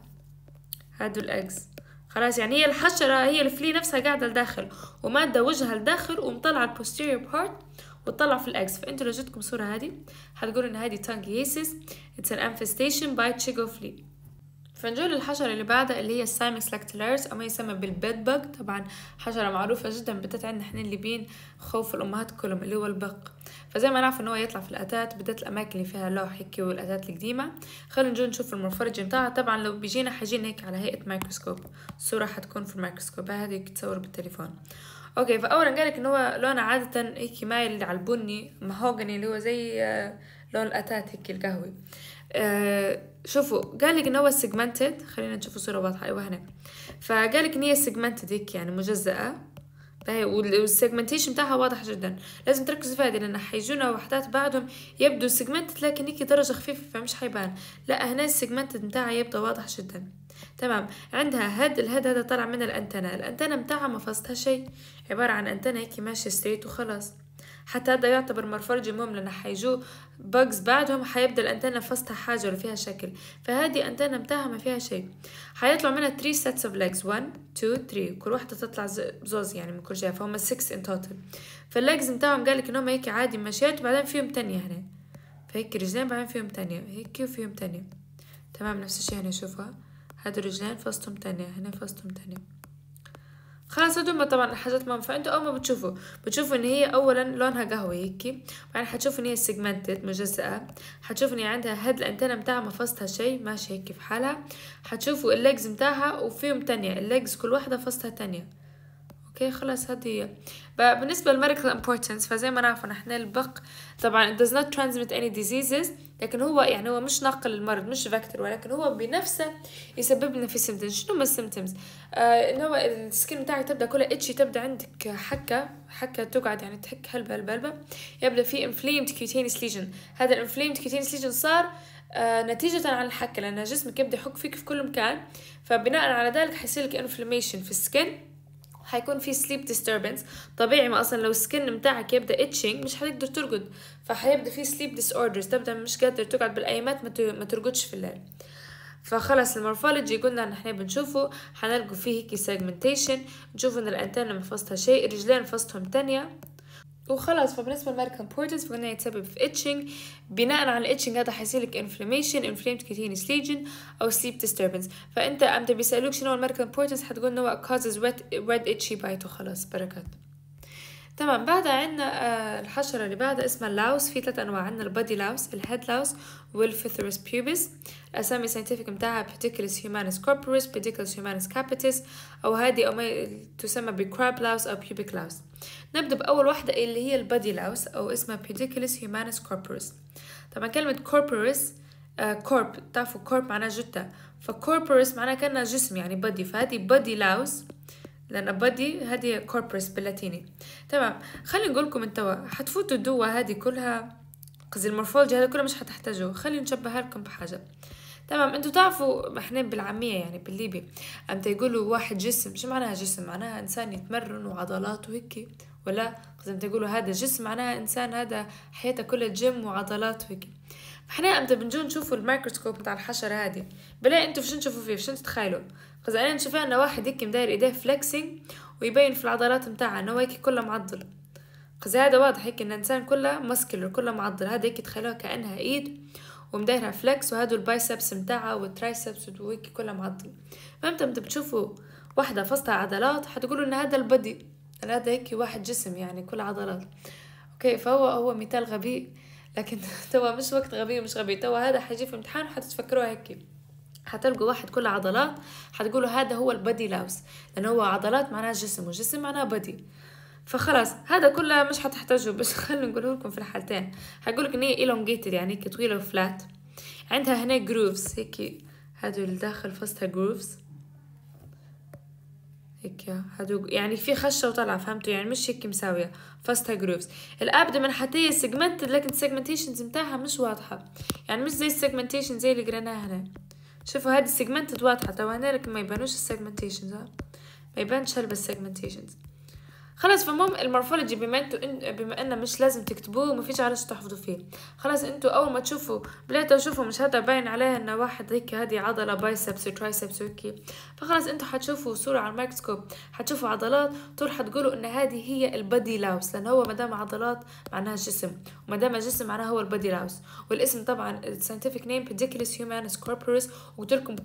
هادو ال eggs خلاص يعني هي الحشرة هي ال flea نفسها قاعدة لداخل ومادة وجهها لداخل ومطلعة ال posterior part وتطلع في ال eggs. فأنتوا لو جتكم صورة هذه حتقولوا إن هذه tungiasis it's an infestation by chigoe flea فنجول للحشرة اللي بعدها اللي هي ال Cimex lectularius أو ما يسمى بال bed bug طبعا حشرة معروفة جدا بدت عندنا إحنا الليبيين خوف الأمهات كلهم اللي هو البق. فزي ما نعرف إن هو يطلع في الأتات بدت الأماكن اللي فيها لوح هيك والأتات القديمة. خلينا نجو نشوف ال morphology بتاعها. طبعا لو بيجينا حيجينا هيك على هيئة مايكروسكوب. الصورة حتكون في الميكروسكوب هذه تصور بالتليفون. okay فاولا قالك إن هو لونه عادة هيك مايل على البني mahogany اللي هو زي لون الأتات هيك القهوي. آه شوفوا قالك إن هو segmented خلينا نشوف صوره واضحة. أيوه هنا فقالك إن هي segmented هيك يعني مجزأة. فهي وال segmentation بتاعها واضح جدا. لازم تركزوا فيها دي لأن حيجونا وحدات بعدهم يبدو segmented لكن هيك درجة خفيفة فمش حيبان. لا هنا ال segment بتاعها يبدو واضح جدا. تمام. عندها head ال head هذا طلع من الأنتنة. الأنتنة بتاعها ما فصطها شيء. عبارة عن أنتنة هيك ماشية straight وخلاص. حتى هذا يعتبر morphology مهم لأن حيجو bugs بعدهم حيبدأ الأنتنة فصلها حاجة ولا فيها شكل. فهذه أنتنة متاعها ما فيها شيء. حيطلعوا منها 3 sets of legs. 1 2 3 كل واحدة تطلع زوز يعني من كل جهة فهم 6 in total. فال legs متاعهم قال لك إنهم هيك عادي مشيت وبعدين فيهم تانية هنا. فهيك رجلين بعدين فيهم تانية. هيك وفيهم تانية. تمام نفس الشي هنا شوفها هادو رجلين فصتهم تانية. هنا فصتهم تانية. خلاص هدول طبعا حاجات ما فانتوا أول ما بتشوفوا بتشوفوا إن هي اولا لونها قهوي هيك بعدين حتشوفوا إن هي segmented مجزأة. حتشوفوا إن هي عندها هاد الأنتنة متاعها ما فصتها شيء ماشي هيك في حالها. حتشوفوا ال legs متاعها وفيهم تانية. ال legs كل واحدة فصتها تانية. okay خلاص هذه هي. بالنسبة لل medical importance فزي ما نعرف نحن البق طبعا it does not transmit any diseases. لكن هو يعني هو مش ناقل المرض مش vector ولكن هو بنفسه يسبب لنا في symptoms شنو ما ال symptoms آه إنه هو ال skin بتاعك تبدأ كلها itchy تبدأ عندك حكة حكة تقعد يعني تحك هلبة هلبة يبدأ في inflamed cutaneous lesion. هذا ال inflamed cutaneous lesion صار آه نتيجة عن الحكة لأن جسمك يبدأ يحك فيك في كل مكان. فبناء على ذلك حيصير لك inflammation في ال skin. حيكون في sleep disturbance طبيعي ما أصلا لو ال skin متاعك يبدأ itching مش حتقدر ترقد فحيبدأ في sleep disorders تبدأ مش قادر تقعد بالأيامات ما ترقدش في الليل. فخلص ال morphology قلنا إن إحنا بنشوفه. حنلقوا فيه هيك segmentation نشوف إن الانتنة ما فصتها شيء رجلين فصتهم تانية. وخلاص فبالنسبة لل medical importance فقلنا يتسبب في itching بناء على ال itching هذا حيصير لك inflammation inflamed cutaneous lesion أو sleep disturbance فأنت إمتى بيسالوك شنو ال medical importance حتقول إنه causes with red itchy bite وخلاص بركات. تمام بعدها عندنا آه الحشرة اللي بعدها اسمها ال louse في ثلاث أنواع عندنا ال body louse ال head louse وال Phthirus pubis. الأسامي ال scientific متاعها Pediculus humanus corporis Pediculus humanus capitis أو هذه أو ما تسمى ب crab louse أو pubic louse نبدأ بأول واحدة اللي هي ال body louse أو اسمها Pediculus humanus corporis طبعا كلمة corporis آه corp تعرفوا corp معناه جثة. ف corporis معناه كأنها جسم يعني body فهذه body louse لأن body هذه corporis باللاتيني تمام. خلينا نقول لكم أنتوا حتفوتوا الدوا هذه كلها قصدي ال morphology هذا كله مش حتحتاجوه. خلينا نشبهها لكم بحاجة. تمام. أنتوا تعرفوا إحنا بالعامية يعني بالليبي إمتى يقولوا واحد جسم شو معناها جسم؟ معناها إنسان يتمرن وعضلات وهيك؟ ولا؟ قصدي إمتى يقولوا هذا جسم معناها إنسان هذا حياته كلها جيم وعضلات وهيك. فاحنا إمتى بنجو نشوفوا الميكروسكوب بتاع الحشرة هذه؟ بلا أنتوا شو تشوفوا فيه؟ شو تتخيلوا قصدي أنا نشوفها انه واحد هيك مداير إيديه flexing ويبين في العضلات متاعها انه هيك كلها معضل. قصدي هذا واضح هيك إن الإنسان كله muscular كله معضل. هذا هيك تخيلوها كأنها إيد ومدايرها flex وهادو ال biceps متاعها وال triceps وهيك كلها معضل. فهمت؟ انت بتشوفوا واحدة فصطها عضلات حتقولوا إن هذا ال body هذا هيك واحد جسم يعني كل عضلات. okay فهو هو مثال غبي لكن توا مش وقت غبي مش غبي. توا هذا حيجي في امتحان وحتتفكروها هيك. حتلقوا واحد كله عضلات حتقولوا هذا هو ال body louse لأنه هو عضلات معناها جسم وجسم معناها body فخلاص هذا كله مش حتحتاجوا بس خلينا نقوله لكم في الحالتين. حقول لك إن هي elongated يعني هيك طويلة و flat عندها هنا grooves هيك هادو اللي داخل فسطها grooves هيك هادو يعني في خشة وطلعة فهمتوا؟ يعني مش هيك مساوية فسطها grooves ال abdomen حتى هي segmented لكن ال segmentations متاعها مش واضحة. يعني مش زي ال segmentation زي اللي قريناها هنا. شوفوا هذه ال segmented واضحة توا هنا لكن ما يبانوش ال segmentations ما يبانش هلبة ال segmentations خلاص فالمهم ال morphology بما انتو إن بما إنه مش لازم تكتبوه وما فيش علاش تحفظوا فيه. خلاص انتو أول ما تشوفوا بلا تشوفوا مش هذا باين عليه إنه واحد هيك هذه عضلة biceps و triceps وهيك. فخلاص انتو حتشوفوا صورة على الميكروسكوب حتشوفوا عضلات طول حتقولوا إن هذه هي ال body louse لأن هو ما دام عضلات معناها جسم وما دام جسم معناها هو ال body louse. والاسم طبعا ال scientific name Pediculus humanus corporis وقلت لكم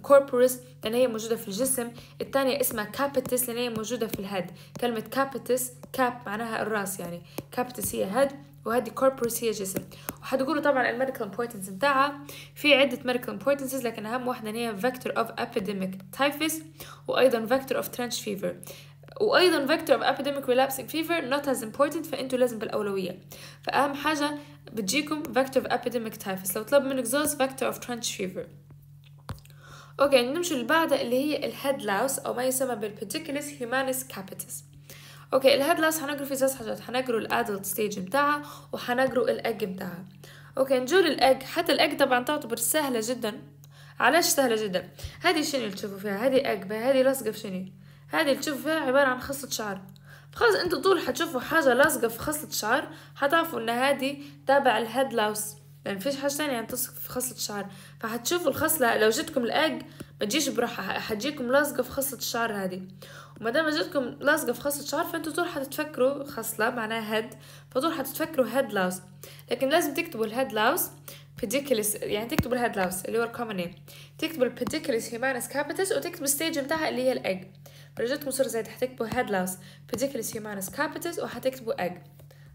لأن هي موجودة في الجسم. الثانية اسمها capitis لأن هي موجودة في ال head كلمة capitis cap معناها الراس يعني capitis هي head وهذه corporis هي جسم. وحتقولوا طبعا ال medical importance بتاعها في عدة medical importances لكن أهم واحدة هي vector of epidemic typhus وأيضا vector of trench fever وأيضا vector of epidemic relapsing fever not as important فإنتوا لازم بالأولوية. فأهم حاجة بتجيكم vector of epidemic typhus لو طلب منك زوز vector of trench fever okay نمشي اللي بعدها اللي هي ال head louse أو ما يسمى بال Pediculus humanus capitis okay ال head louse حنقروا فيه ثلاث حاجات حنقروا ال adult stage بتاعها وحنقروا ال egg بتاعها okay نجو لل egg حتى ال egg طبعا تعتبر سهلة جدا. علاش سهلة جدا؟ هذه شنو اللي تشوفوا فيها؟ هذه اج هذه لاصقه في شنو؟ هذه اللي تشوفوا فيها عبارة عن خصلة شعر. خلاص أنتوا طول حتشوفوا حاجة لاصقه في خصلة شعر حتعرفوا إن هذه تابع ال head louse لأن فيش حاجة ثانية يعني تصق في خصلة الشعر فحتشوفوا الخصلة لو جتكم الاج ما تجيش بروحها حتجيكم لاصقه في خصلة الشعر هذه. وما دام جتكم لاصقه في خصله الشعر فأنتوا طول حتتفكروا خصلة معناها head فطول حتتفكروا head louse لكن لازم تكتبوا ال head louse Pediculus يعني تكتبوا ال head louse اللي هو ال common name تكتبوا ال Pediculus humanus capitis وتكتبوا ال stage بتاعها اللي هي الاج رجعتكم صورة زي حتكتبوا head louse Pediculus humanus capitis وحتكتبوا اج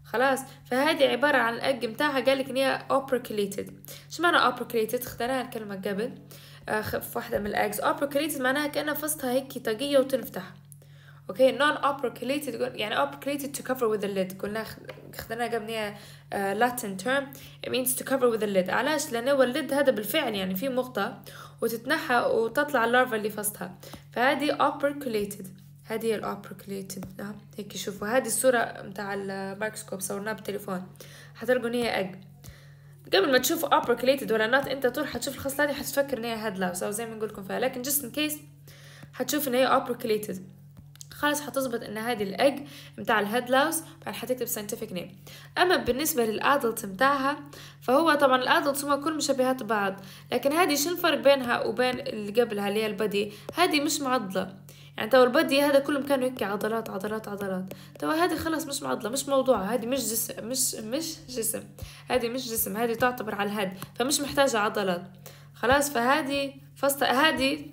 خلاص؟ فهذه عبارة عن الأج متاعها قالك إن هي operculated. شو معنى operculated خدناها الكلمة قبل. آه في واحدة من ال eggs operculated معناها كأنها فسطها هيك طاقية وتنفتح. okay non operculated يعني covered with the lid. قلنا خدناها قبل Latin term. It means to cover with the علاش؟ لأن هو ال lid هذا بالفعل يعني في مغطى وتتنحى وتطلع ال larva اللي فسطها فهذه operculated هذه ال operculated نعم هيك شوفوا هذه الصورة متاع المايكروسكوب صورناها بالتليفون. حتلقوا هي اج قبل ما تشوفوا operculated ولا not أنت طول حتشوف الخصلة هذه حتفكر إن هي head louse أو زي ما نقول لكم فيها. لكن just in case حتشوف إن هي operculated خلاص حتظبط إن هذه ال egg متاع ال head louse بعد حتكتب scientific name أما بالنسبة لل adult متاعها فهو طبعا ال adults هما كل مشابهات بعض لكن هذه شو الفرق بينها وبين اللي قبلها اللي هي ال body هذه مش معضلة. يعني تو ال body هذا كله مكانه هيك عضلات عضلات عضلات. تو هذه خلص مش معضلة مش موضوع هذه مش جسم مش مش جسم. هذه مش جسم هذه تعتبر على ال head فمش محتاجة عضلات. خلاص فهذه فسطها هذه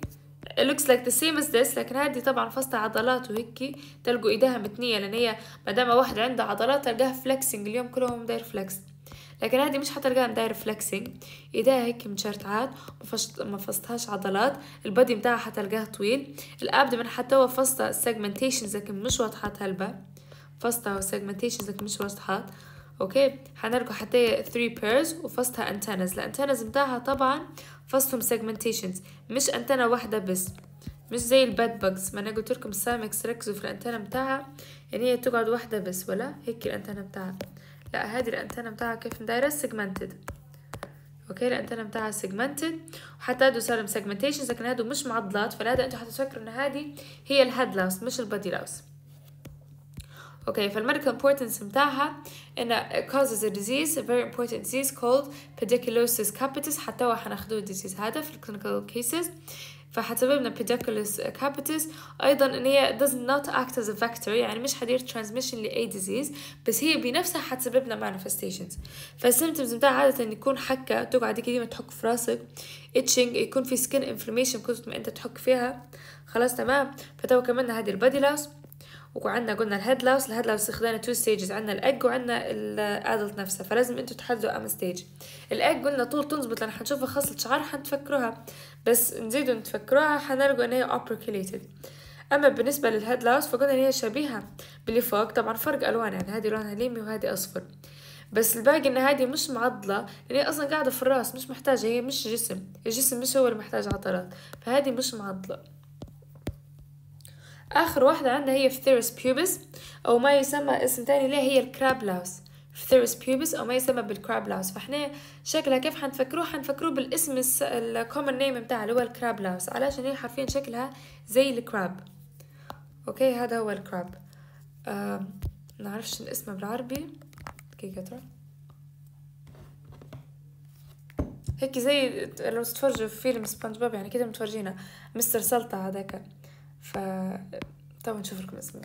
looks like the same as this لكن هذه طبعا فسطها عضلات وهيك تلقوا إيديها متنية لأن هي ما دام واحد عنده عضلات تلقاها flexing اليوم كلهم داير flex لكن هذه مش حتلقاها داير flexing إيديها هيك مشرتعات ما فسطهاش عضلات. ال body بتاعها حتلقاه طويل. ال abdomen حتى هو فسطها segmentations لكن مش واضحات هلبة فسطها segmentations لكن مش واضحات. okay؟ حنلقوا حتى 3 pairs وفسطها antennas ال antennas بتاعها طبعا فسطهم segmentations مش انتنة واحدة بس. مش زي ال bed bugs ما أنا قلت لكم ال Cimex ركزوا في الانتنة بتاعها. يعني هي تقعد واحدة بس ولا هيك الانتنة بتاعها؟ لا هذه الانتنة بتاعها كيف؟ دايرة segmented okay؟ ال antenna بتاعها segmented وحتى هادو صار segmentation لكن هادو مش معضلات. فلهذا أنتوا حتفكروا إن هذه هي ال head louse مش ال body louse okay فال medical importance بتاعها إن causes a disease a very important disease called pediculosis capitis. حتى هو حناخدوه ال disease هذا في ال clinical cases. فحتسبب لنا pediculus capitis. أيضا إن هي does not act as a vector يعني مش حدير transmission لأي disease بس هي بنفسها حتسبب لنا manifestations. فال symptoms بتاعها عادة يكون حكة تقعد ديما تحك في راسك. itching يكون في skin inflammation كنت ما أنت تحك فيها. خلاص تمام؟ فتو كمان هذه ال body louse وعندنا قلنا ال head louse ال head louse خدنا two stages عندنا الاج وعندنا ال adult نفسها فلازم أنتوا تحددوا ام ستيج الاج قلنا طول تنظبط لأن حنشوفها خصلة شعر حتفكروها بس نزيدوا نتفكروها حنلقوا إن هي operculated أما بالنسبة لل head louse فقلنا إن هي شبيهة باللي فوق طبعا فرق ألوان يعني هذه لونها ليمي وهذه أصفر. بس الباقي إن هذه مش معضلة لأن هي أصلا قاعدة في الراس مش محتاجة هي مش جسم الجسم مش هو اللي محتاج عضلات فهذه مش معضلة. آخر واحدة عندنا هي Phthirus pubis أو ما يسمى اسم تاني ليه هي ال crab louse Phthirus pubis أو ما يسمى بال crab louse فإحنا شكلها كيف حنفكروه؟ حنفكروه بالاسم ال common name بتاعها اللي هو ال crab louse علشان هي حرفيا شكلها زي ال crab okay هذا هو ال crab نعرفش الاسم بالعربي. دقيقة ترى. هيك زي لو تتفرجوا في فيلم سبونج بوب يعني كده متفرجينا مستر سلطع هذاك. ف طبعا نشوف لكم اسمه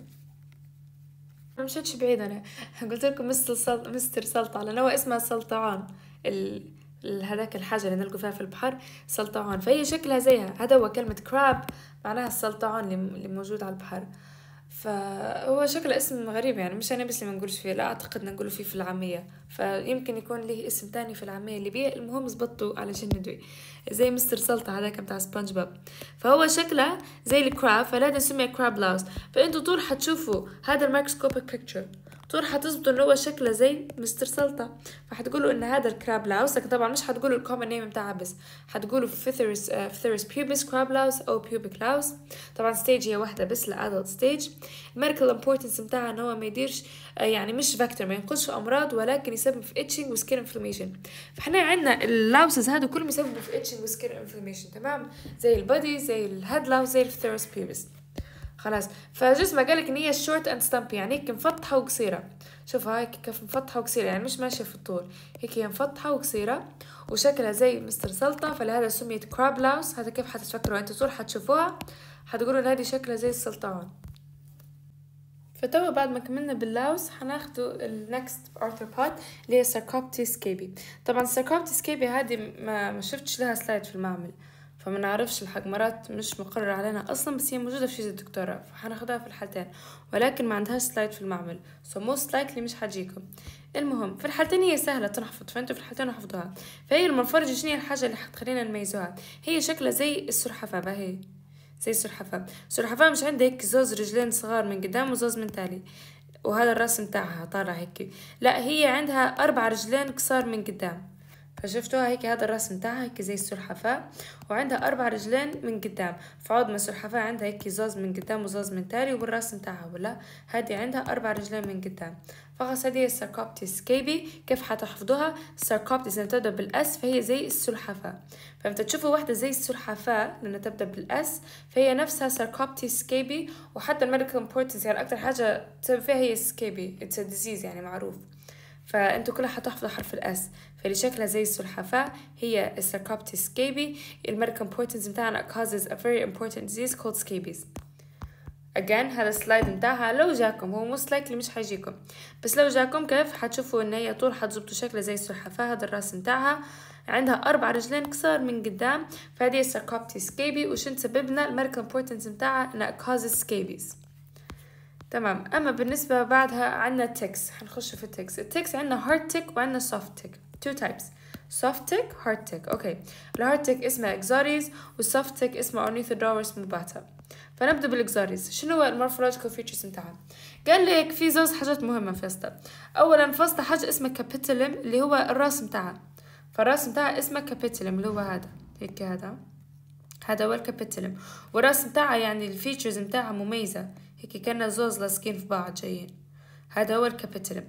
ما مشيتش بعيد أنا. قلت لكم مستر سلط... مستر سلطع لأن هو اسمها سلطعان. ال... هذاك الحاجة اللي نلقوا فيها في البحر سلطعان. فهي شكلها زيها. هذا هو كلمة crab معناها السلطعان اللي موجود على البحر. فهو شكل اسم غريب يعني مش أنا بس اللي ما نقولش فيه لا أعتقد نقوله فيه في العامية. فيمكن يكون له اسم تاني في العامية الليبية المهم زبطوا على ندوي. زي مستر سلطع هذاك بتاع سبونج بوب. فهو شكله زي ال crab فلهذا سمي crab louse فأنتوا طول حتشوفوا هذا ال microscopic picture طول حتظبطوا ان هو شكله زي مستر سلطع. فحتقولوا إن هذا ال crab louse لكن طبعا مش حتقولوا ال common name بتاعها بس. حتقولوا Phthirus Phthirus pubis crab louse أو pubic louse طبعا stage هي واحدة بس ال adult stage ال medical importance بتاعها إن هو ما يديرش آه، يعني مش vector ما ينقلش أمراض ولكن يسبب في itching و skin inflammation فإحنا عندنا ال louses هادو كلهم يسببوا في itching و skin inflammation تمام؟ زي ال body زي ال head louse زي ال Phthirus pubis خلاص. فجسمها قالك إن هي short and stumpy يعني هيك مفطحه وقصيرة. شوف هيك كيف مفطحه وقصيرة يعني مش ماشية في الطول. هيك هي مفطحه وقصيرة وشكلها زي مستر سلطع فلهذا سميت crab louse هذا كيف حتتفكروا أنتوا طول حتشوفوها؟ حتقولوا هذه شكلها زي السلطعون. فتوا بعد ما كملنا بال louse حناخدوا ال next arthropod اللي هي Sarcoptes scabiei طبعا Sarcoptes scabiei هذه ما شفتش لها slide في المعمل. فما نعرفش الحق مرات مش مقرر علينا أصلا بس هي موجودة في sheet الدكتورة فحناخدها في الحالتين ولكن ما عندهاش slide في المعمل. so most likely مش حتجيكم. المهم في الحالتين هي سهلة تنحفظ. فأنتوا في الحالتين احفظوها فهي المنفرجه شنو هي الحاجة اللي حتخلينا نميزوها؟ هي شكلها زي السلحفاه باهي زي السلحفاه السلحفاه مش عندها هيك زوز رجلين صغار من قدام وزوز من تالي وهذا الراس متاعها طالع هيك. لا هي عندها أربع رجلين قصار من قدام. فشفتوها هيك هذا الراس متاعها هيك زي السلحفاة وعندها أربع رجلين من قدام. فعود ما السلحفاة عندها هيك زوز من قدام وزوز من تالي وبالراس متاعها ولا؟ هذه عندها أربع رجلين من قدام. فخلاص هذه ال Sarcoptes scabiei كيف حتحفظوها؟ ال Sarcoptes لأنها تبدأ بال S فهي زي السلحفاة. فإذا تشوفوا واحدة زي السلحفاة لأنها تبدأ بال S فهي نفسها Sarcoptes scabiei وحتى ال medical importance يعني أكتر حاجة تسبب فيها هي scabies disease يعني معروف. فأنتوا كلها حتحفظوا حرف ال S. فاللي شكلها زي السلحفاة. هي ال Sarcoptes scabiei ال medical importance بتاعنا causes a very important disease called scabies. Again هذا ال slide متاعها لو جاكم هو most likely مش حيجيكم. بس لو جاكم كيف؟ حتشوفوا إن هي طول حتزبطوا شكلها زي السلحفاة. هذا الراس متاعها عندها أربع رجلين قصار من قدام. فهذه ال Sarcoptes scabiei وشن تسببنا ال medical importance متاعها إنها causes scabies. تمام. أما بالنسبة بعدها عندنا ticks حنخش في ال ticks ال ticks عندنا hard tick وعندنا soft tick two types soft tick hard tick okay ال hard tick اسمه Ixodes وال soft tick اسمه Ornithodoros moubata فنبدأ بال Ixodes. شنو هو ال morphological features نتاعها؟ قال لك في زوز حاجات مهمة في فستها اولا فستها حاجة اسمها capitulum اللي هو الراس نتاعها. فالراس نتاعها اسمه capitulum اللي هو هذا. هيك هذا. هذا هو ال capitulum والراس نتاعها يعني ال features نتاعها مميزة. هيك كنا زوز لاصقين في بعض جايين. هذا هو ال capitulum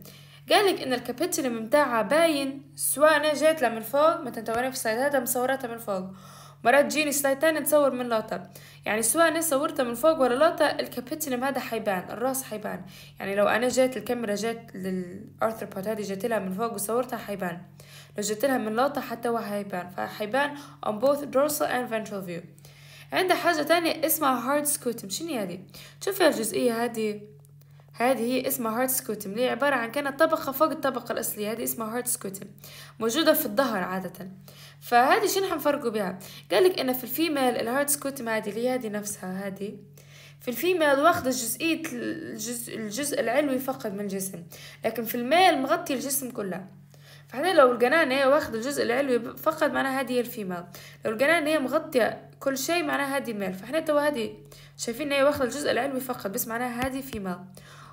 قالك إن ال capitulum متاعها باين سواء أنا لها من فوق مثلا توريني في ال slide هذا مصورتها من فوق. مرات تجيني slide تاني نصور من لوطة. يعني سواء أنا صورتها من فوق ولا لوطة ال capitulum هذا حيبان الراس حيبان. يعني لو أنا جيت الكاميرا جيت لل arthropod هذه جيت لها من فوق وصورتها حيبان. لو جيت لها من لوطة حتى هو حيبان. فحيبان on both dorsal and ventral view. عندها حاجة تانية اسمها hard scutum شنو هذه؟ شوفي الجزئية هذه. هذه هي اسمها hard scutum اللي عبارة عن كانت طبقة فوق الطبقة الأصلية هذه اسمها hard scutum موجودة في الظهر عادة. فهذه شنو حنفرقوا بها؟ قالك إن في ال female ال hard scutum هذه اللي هذه نفسها هذه. في ال female واخدة جزئية الجزء, الجزء العلوي فقط من الجسم لكن في ال male مغطي الجسم كله. فاحنا لو لقيناها إن هي واخدة الجزء العلوي فقط معناها هذه هي ال female. لو لقيناها إن هي مغطية كل شيء معناها هذه male فاحنا توا هذه شايفين إن هي واخدة الجزء العلوي فقط بس معناها هذه female.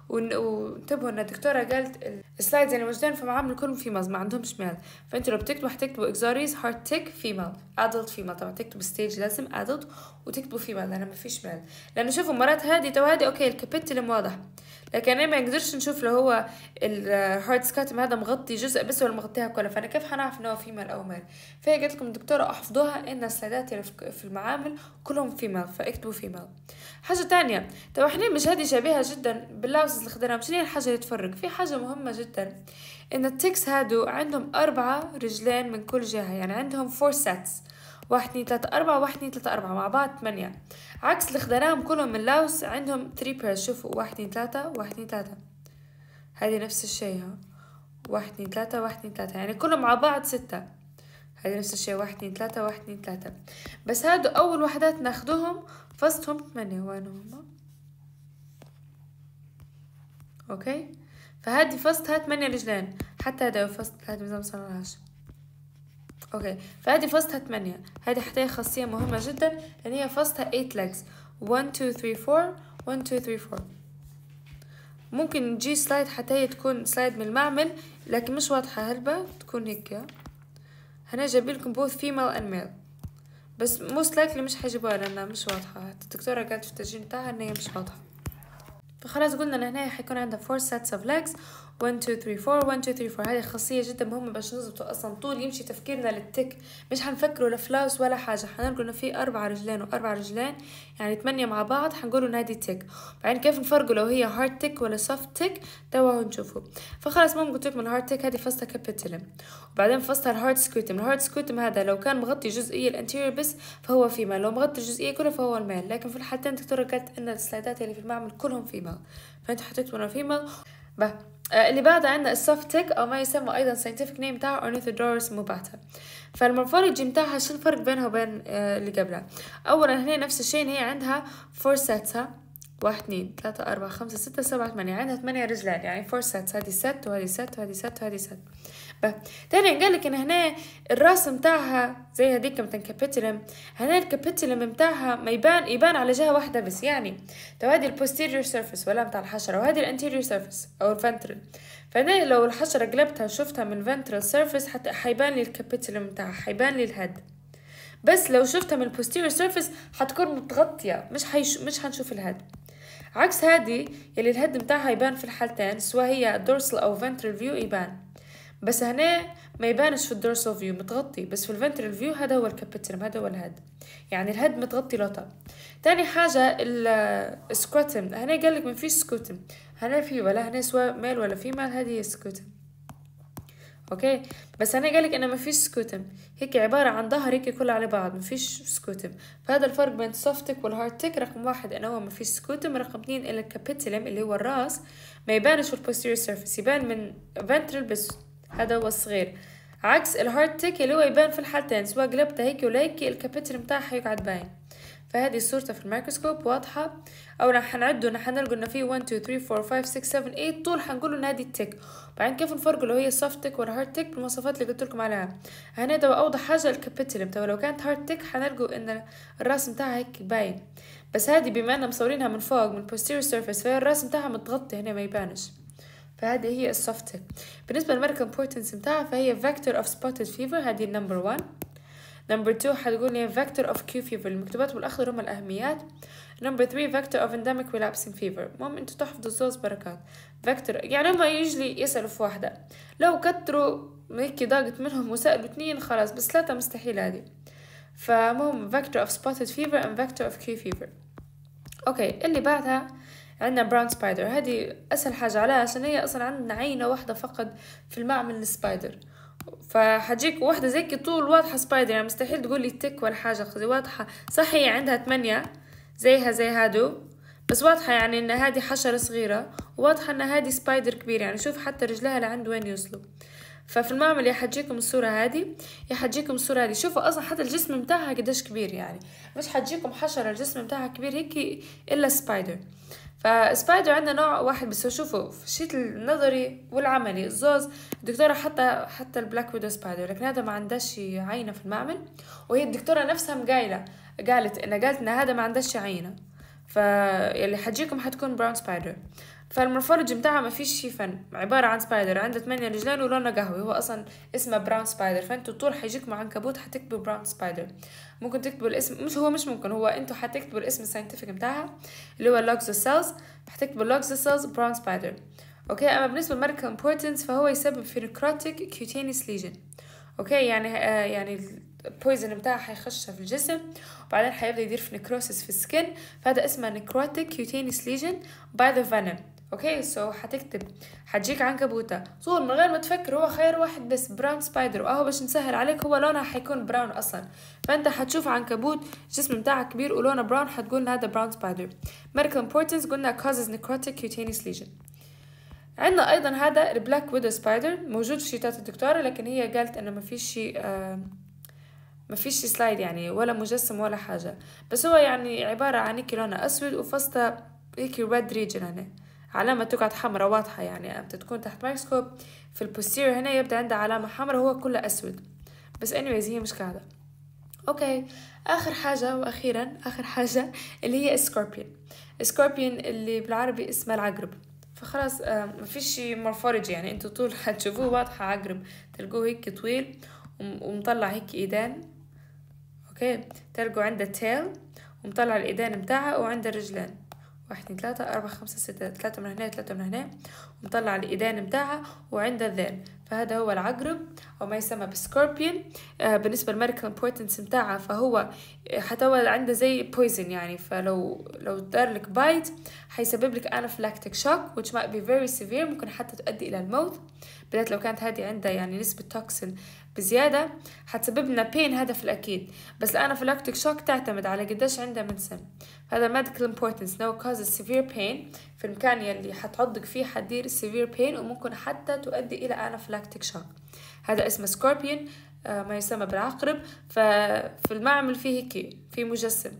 وانتبهوا إن الدكتورة قالت ال slides اللي موجودين في معامل كلهم females ما عندهمش male فأنتوا لو بتكتبوا حتكتبوا Ixodes hard tick female adult female طبعا تكتبوا stage لازم adult وتكتبوا female لأن ما فيش male لأنه شوفوا مرات هذه تو هذه okay ال capitulum واضح لكن أنا ما نقدرش نشوف لو هو ال hard scutum هذا مغطي جزء بس ولا مغطيها كلها. فأنا كيف حنعرف إنه female أو male فهي قلت لكم الدكتورة أحفظوها إن السلايدات اللي في المعامل كلهم female فاكتبوا female حاجة تانية تو إحنا مش هذه شبيهة جدا بال louses اللي خدناها مش هي الحاجة اللي تفرق؟ في حاجة مهمة جدا إن ال ticks هادو عندهم أربعة رجلين من كل جهة يعني عندهم four sets واحد اثنين ثلاثة أربعة واحد اثنين ثلاثة أربعة مع بعض ثمانية عكس اللي كلهم من louse عندهم three pairs شوفوا واحد اثنين ثلاثة واحد اثنين ثلاثة هذه نفس الشيء ها. واحد اثنين ثلاثة واحد اثنين ثلاثة يعني كلهم مع بعض ستة. هذه نفس الشيء واحد اثنين ثلاثة واحد اثنين ثلاثة بس هادو أول وحدات ناخدوهم فستهم ثمانية وين هم okay؟ فهذه فستها ثمانية رجلين حتى هذا فست هذا ما صارلهاش okay. فهذه فستها ثمانية. هذه حتى خاصية مهمة جدا لأن هي فستها 8 legs. 1 2 3 4 1 2 3 4 ممكن تجي slide حتى هي تكون slide من المعمل لكن مش واضحة. هلبة تكون هيك؟ هنا جايبين لكم both female and male. بس most likely مش حيجيبوها لأنها مش واضحة. الدكتورة قالت في التسجيل بتاعها إن هي مش واضحة. فخلاص قلنا إن هنا حيكون عندها 4 sets of legs. 1 2 3 4 1 2 3 4 هذه خاصية جدا مهمة باش نظبطوا أصلا طول. يمشي تفكيرنا لل tick. مش حنفكروا ل flies ولا حاجة. حنلقوا إنه في أربع رجلين وأربع رجلين يعني ثمانية مع بعض. حنقولوا هادي tick. بعدين كيف نفرقوا؟ لو هي hard tick ولا soft tick توا نشوفوا فخلاص مهم قلت لكم ال hard tick هذه فصلها capitulum وبعدين فصلها ال hard scutum ال hard scutum هذا لو كان مغطي جزئية ال anterior بس فهو female لو مغطي الجزئية كلها فهو ال male لكن في الحالتين دكتورة قالت إن السلايدات اللي في المعمل كلهم female فانت حتكتبوا إنه female باهي اللي بعدها عندنا ال soft tick أو ما يسمى أيضا scientific name بتاعه Ornithodoros moubata فال morphology بتاعها شو الفرق بينها وبين آه اللي قبلها؟ اولا هنا نفس الشيء هي عندها four sets واحد اثنين ثلاثة أربعة خمسة ستة سبعة ثمانية عندها ثمانية رجلين يعني four sets هذه set وهذه set وهذه set وهذه set تاني قال لك إن هنا الراس متاعها زي هذيك مثلا capitulum هنا ال capitulum متاعها ما يبان يبان على جهة واحدة بس يعني. تو هذه ال posterior surface ولا متاع الحشرة وهذه ال anterior surface أو ال ventral فهنا لو الحشرة قلبتها وشفتها من ال ventral surface حتى حيبان لي ال capitulum متاعها حيبان لي ال head بس لو شفتها من ال posterior surface حتكون متغطية مش حيش مش حنشوف ال head عكس هذه يلي ال head متاعها يبان في الحالتين سواء هي dorsal أو ventral view يبان. بس هنا ما يبانش في ال dorsal view متغطي. بس في ال ventral view هذا هو ال capitulum هذا هو ال head يعني ال head متغطي لوطا تاني حاجة ال scutum هنا قال لك ما فيش scutum هنا في ولا هنا سواء male ولا female هذه هي ال scutum أوكي؟ بس هنا قال لك إنه ما فيش scutum هيك عبارة عن ظهر هيك كله على بعض. ما فيش scutum فهذا الفرق بين السوفتك والهارتك رقم واحد إنه هو ما فيش scutum رقم اثنين ال capitulum اللي هو الراس. ما يبانش في ال posterior surface يبان من ventral بس هذا هو الصغير. عكس ال hard tick اللي هو يبان في الحالتين سواء قلبتها هيك ولا هيك ال capitulum متاعها يقعد باين. فهذه صورتها في الميكروسكوب واضحة. أو رح نعدو نحن نلقوا إنه في 1 2 3 4 5 6 7 8 طول حنقولوا إن هذه ال tick. بعدين كيف نفرقوا لو هي soft tick ولا hard tick؟ بالمواصفات اللي قلت لكم عليها. هنا دوا أوضح حاجة ال capitulum تو لو كانت hard tick حنلقوا إن الراس متاعها هيك باين. بس هذه بما إننا مصورينها من فوق من posterior surface فهي الراس متاعها متغطي هنا ما يبانش. فهذه هي ال soft بالنسبة لل medical importance بتاعها فهي vector of spotted fever هذه ال number 1 number 2 حتقول لي vector of Q fever. المكتوبات بالأخضر هم الأهميات. number 3 vector of endemic relapsing fever. المهم أنتوا تحفظوا الزوز بركا. vector يعني هم يجلي يسألوا في واحدة. لو كتروا هيك ضاقت منهم وسألوا اثنين خلاص بس ثلاثة مستحيل هذه. فمهم vector of spotted fever and vector of Q fever. أوكي اللي بعدها عندنا brown spider هذه أسهل حاجة عليها عشان هي أصلا عندنا عينة واحدة فقط في المعمل ال spider. فحجيك واحدة زيك طول واضحة spider يعني مستحيل تقول لي tick ولا حاجة قصدي واضحة. صح هي عندها ثمانية زيها زي هادو بس واضحة يعني إن هذه حشرة صغيرة وواضحة إن هذه spider كبير يعني شوف حتى رجلها لعند وين يوصلوا. ففي المعمل يا حجيكم الصورة هذه يا حجيكم الصورة هذه. شوفوا أصلا حتى الجسم متاعها قديش كبير يعني. مش حجيكم حشرة الجسم متاعها كبير هيك إلا spider. ف spider عندنا نوع واحد بس شوفوا في النظري والعملي. الزوز الدكتورة حتى حتى ال black widow spider لكن هذا ما عندهش عينة في المعمل وهي الدكتورة نفسها مقايلة قالت إن قالت إن هذا ما عندهش عينة. فيلي حجيكم حتكون brown spider فال morphology بتاعها ما فيش شي فن. عبارة عن spider. عندها ثمانية رجلين ولونها قهوي هو أصلا اسمه brown spider. فأنتوا طول حيجيكم عنكبوت حتكتبوا brown spider. ممكن تكتبوا الاسم. مش هو مش ممكن. هو أنتوا حتكتبوا الاسم ال scientific بتاعها اللي هو Loxosceles حتكتبوا Loxosceles brown spider. okay؟ أما بالنسبة لل medical importance فهو يسبب في necrotic cutaneous lesion okay؟ يعني آه يعني ال poison بتاعها حيخش في الجسم. وبعدين حيبدا يدير في necrosis في ال skin. فهذا اسمه necrotic cutaneous lesion by the venom okay so حتكتب حتجيك عنكبوتة طول من غير ما تفكر هو غير واحد بس brown spider وأهو باش نسهل عليك هو لونها حيكون brown أصلا. فأنت حتشوف عنكبوت الجسم بتاعه كبير ولونه brown حتقول هذا brown spider medical importance قلنا causes necrotic cutaneous lesion. عندنا أيضا هذا ال black widow spider موجود في شيتات الدكتورة لكن هي قالت إنه ما فيش شيء ما فيش slide يعني ولا مجسم ولا حاجة. بس هو يعني عبارة عن هيك لونه أسود وفي وسطه هيك red region هنا. علامة تقعد حمراء واضحة يعني أنت تكون تحت مايكروسكوب في ال posterior هنا يبدأ عندها علامة حمراء هو كله أسود. بس anyways هي مش قاعدة okay آخر حاجة وأخيرا آخر حاجة اللي هي scorpion scorpion اللي بالعربي اسمه العقرب. فخلاص ما فيش morphology يعني أنتوا طول حتشوفوه واضحة عقرب. تلقوه هيك طويل ومطلع هيك ايدان okay تلقوا عنده tail ومطلع الايدان متاعها وعنده رجلين. واحد اثنين ثلاثة أربعة خمسة ستة ثلاثة من هنا وثلاثة من هنا ومطلع الإيدان متاعها وعنده الذيل فهذا هو العقرب أو ما يسمى ب scorpion. آه بالنسبة لل medical importance متاعها فهو حتى هو عنده زي poison يعني. فلو لو دار لك bite حيسبب لك anaphylactic shock which might be very severe ممكن حتى تؤدي إلى الموت. بالذات لو كانت هذه عندها يعني نسبة toxin بزيادة حتسبب لنا بين هذا في الأكيد. بس ال anaphylactic shock تعتمد على قديش عندها من سم هذا medical importance no causes severe pain. في المكان يلي حتعضك فيه حدير severe pain وممكن حتى تؤدي إلى anaphylactic shock. هذا اسمه scorpion آه ما يسمى بالعقرب. ففي المعمل فيه هيك في مجسم.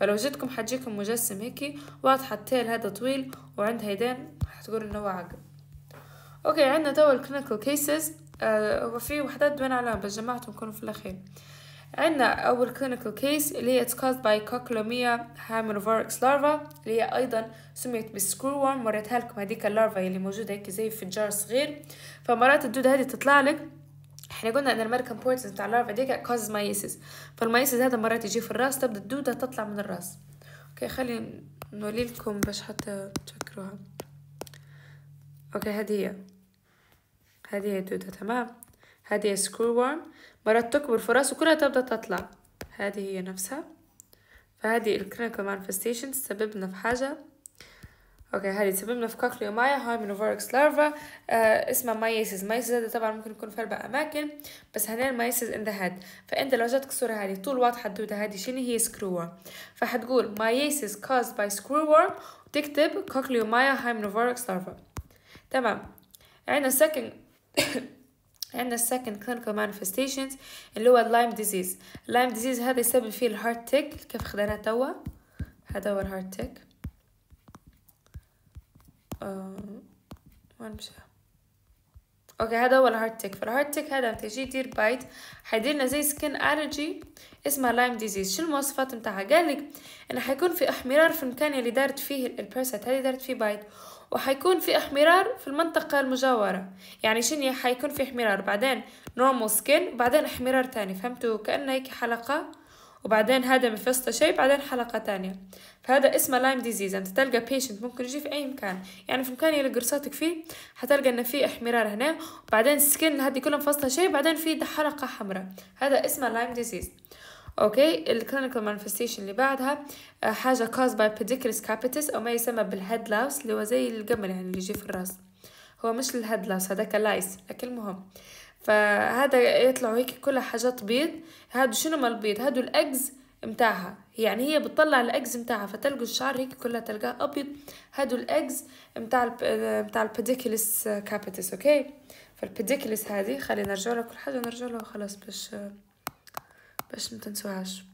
فلو جتكم حتجيكم مجسم هيك واضحة ال tail هذا طويل وعنده يدين حتقول إنه هو عقرب أوكي عندنا تو ال clinical cases آه هو في وحدات علامة بس جمعتهم كلهم في الأخير. عندنا أول clinical case اللي هي it's caused by Cochliomyia hominivorax larva اللي هي أيضا سميت بال screw worm وريتها لكم هذيك ال larva اللي موجودة هيك زي فنجار صغير فمرات الدودة هذه تطلع لك إحنا قلنا إن ال medical importance بتاع ال larva they cause myiasis فال myiasis هذا مرات يجي في الراس تبدأ الدودة تطلع من الراس. أوكي خلي نولي لكم باش حتى تفكروها. أوكي هذه هي. هذه هي الدودة تمام؟ هذه screw worm. مرات تكبر في راسه كلها تبدأ تطلع. هذه هي نفسها. فهذه ال clinical manifestation تسبب لنا في حاجة. أوكي هذه تسبب لنا في Cochliomyia hominivorax larva آه اسمها myiasis myiasis هذا طبعا ممكن يكون في أربع أماكن بس هنا myiasis in the head فأنت لو جاتك الصورة هذه طول واضحة الدودة هذه شنو هي screw فحتقول myiasis caused by screw worm وتكتب Cochliomyia hominivorax larva تمام. عندنا second عندنا ال second clinical manifestations اللي هو ال Lyme disease ال Lyme disease هذا يسبب فيه ال hard tick كيف خدناه توا؟ هذا هو ال hard tick آه... وين مشى؟ أوكي هذا هو ال hard tick فال hard tick هذا تجي يدير bite حيديرنا زي skin allergy اسمها Lyme disease شو المواصفات متاعها قال لك إنه حيكون في إحمرار في المكان اللي دارت فيه البيرسات هذه دارت فيه bite وحيكون في احمرار في المنطقة المجاورة. يعني شنو حيكون في احمرار؟ بعدين normal skin وبعدين احمرار تاني فهمتوا؟ كأنه هيك حلقة وبعدين هذا مفسطة شيء بعدين حلقة تانية. فهذا اسمه Lyme disease أنت تلقى patient ممكن يجي في أي مكان. يعني في المكان اللي قرصاتك فيه حتلقى إنه في احمرار هنا وبعدين ال skin هذه كلها مفسطة شيء بعدين في حلقة حمراء. هذا اسمه Lyme disease أوكي؟ ال clinical manifestation اللي بعدها حاجة caused by pediculus capitis أو ما يسمى بال head louse اللي هو زي القمل يعني اللي يجي في الرأس. هو مش ال head louse هذاك lice لكن المهم فهذا يطلعوا هيك كلها حاجات بيض. هادو شنو ما البيض هادو ال eggs متاعها. يعني هي بتطلع ال eggs متاعها فتلقوا الشعر هيك كلها تلقاه أبيض. هادو ال eggs متاع ال متاع ال pediculus capitis أوكي؟ فال pediculus هذه خلينا نرجع له كل حاجة نرجع له خلاص باش باش ما تنسوهاش.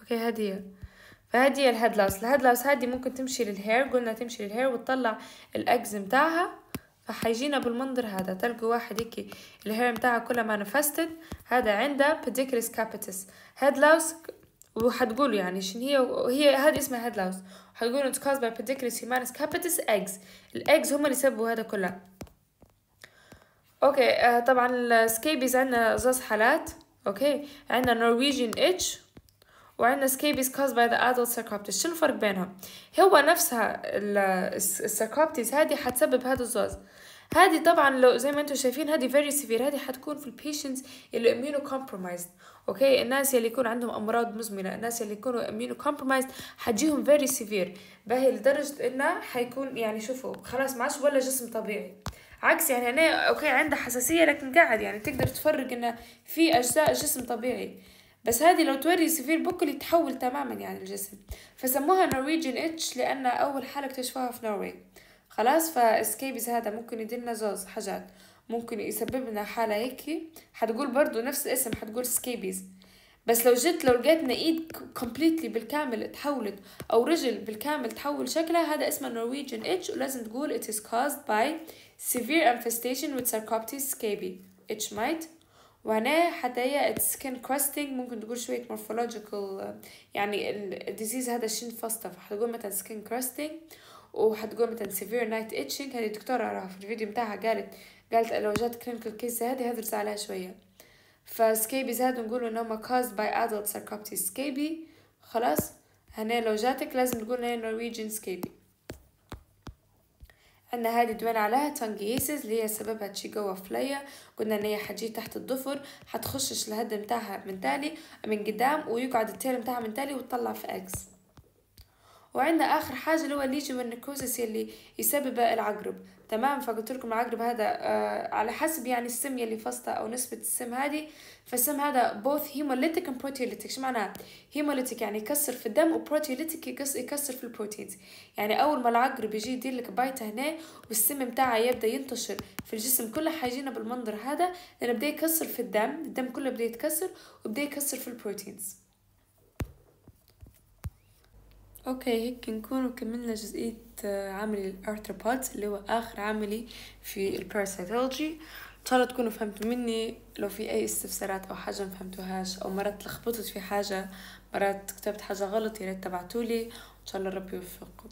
أوكي هذه فهذه هي ال head louse ال head louse هذه ممكن تمشي لل hair. قلنا تمشي لل hair وتطلع ال eggs متاعها. فحيجينا بالمنظر هذا. تلقوا واحد هيك ال hair متاعها كلها manifested هذا عنده pediculus capitis head وحتقولوا يعني شنو هي؟ هي هذه اسمها head louse حتقولوا it's caused by pediculus humanus capitis eggs ال eggs هم اللي سببوا هذا كله. أوكي آه طبعا ال scabies عندنا زوز حالات. أوكي عندنا Norwegian itch وعندنا scabies caused by the adult sarcoptes شنو الفرق بينهم؟ هو نفسها ال sarcoptes هذه حتسبب هذا الزوز. هذه طبعا لو زي ما أنتم شايفين هذه very severe. هذه حتكون في ال patients اللي immuno compromised أوكي الناس اللي يكون عندهم أمراض مزمنة الناس اللي يكونوا immuno compromised حتجيهم very severe. باهي لدرجة إنه حيكون يعني شوفوا خلاص ما عادش ولا جسم طبيعي. عكس يعني أنا أوكي عنده حساسية لكن قاعد يعني تقدر تفرق انه في أجزاء جسم طبيعي. بس هذه لو توري severe بكل يتحول تماما يعني الجسم. فسموها Norwegian itch لأن أول حالة اكتشفوها في نرويج خلاص ف scabies هذا ممكن يدينا زوز حاجات. ممكن يسبب لنا حالة هيك حتقول برضو نفس الاسم حتقول scabies بس لو جيت لو لقيتنا إيد completely بالكامل تحولت أو رجل بالكامل تحول شكلها هذا اسمه Norwegian itch ولازم تقول it is caused by severe infestation with Sarcoptes scabies itch mite وهنا حتى هي skin crusting ممكن تقول شوية morphological يعني ال disease هذا شين فاستا فحتقول مثلا skin crusting وحتقول مثلا severe night itching. هذه الدكتورة راح في الفيديو بتاعها قالت قالت لو جات clinical case هذه هدرس عليها شوية. ف scabies هذا نقول ان هما caused by adult sarcoptes scabiei خلاص؟ هنا لو جاتك لازم نقول هي Norwegian scabies عندنا هذه دوينا عليها تانجيسيس اللي هي سببها تشيجوا فليا قلنا إن هي حتجي تحت الضفر حتخشش الهد متاعها من تالي من قدام ويقعد التيل متاعها من تالي وتطلع في إكس وعندنا آخر حاجة اللي هو الليجي والنكوزس اللي يسبب العقرب. تمام فقلت لكم العقرب هذا آه على حسب يعني السم يلي فصته أو نسبة السم هذه. فالسم هذا both hemolytic and proteolytic. شو معناها hemolytic يعني يكسر في الدم و proteolytic يكسر في ال proteins. يعني أول ما العقرب يجي يدير لك bite هنا والسم بتاعه يبدأ ينتشر في الجسم كله حيجينا بالمنظر هذا لأنه بدا يكسر في الدم الدم كله بدا يتكسر وبدا يكسر في ال proteins. okay هيك نكون كملنا جزئية عملي ال arthropods اللي هو آخر عملي في ال parasitology إن شاء الله تكونوا فهمتوا مني. لو في أي استفسارات أو حاجة ما فهمتوهاش أو مرات لخبطت في حاجة مرات كتبت حاجة غلط يا ريت تبعتولي. إن شاء الله ربي يوفقكم.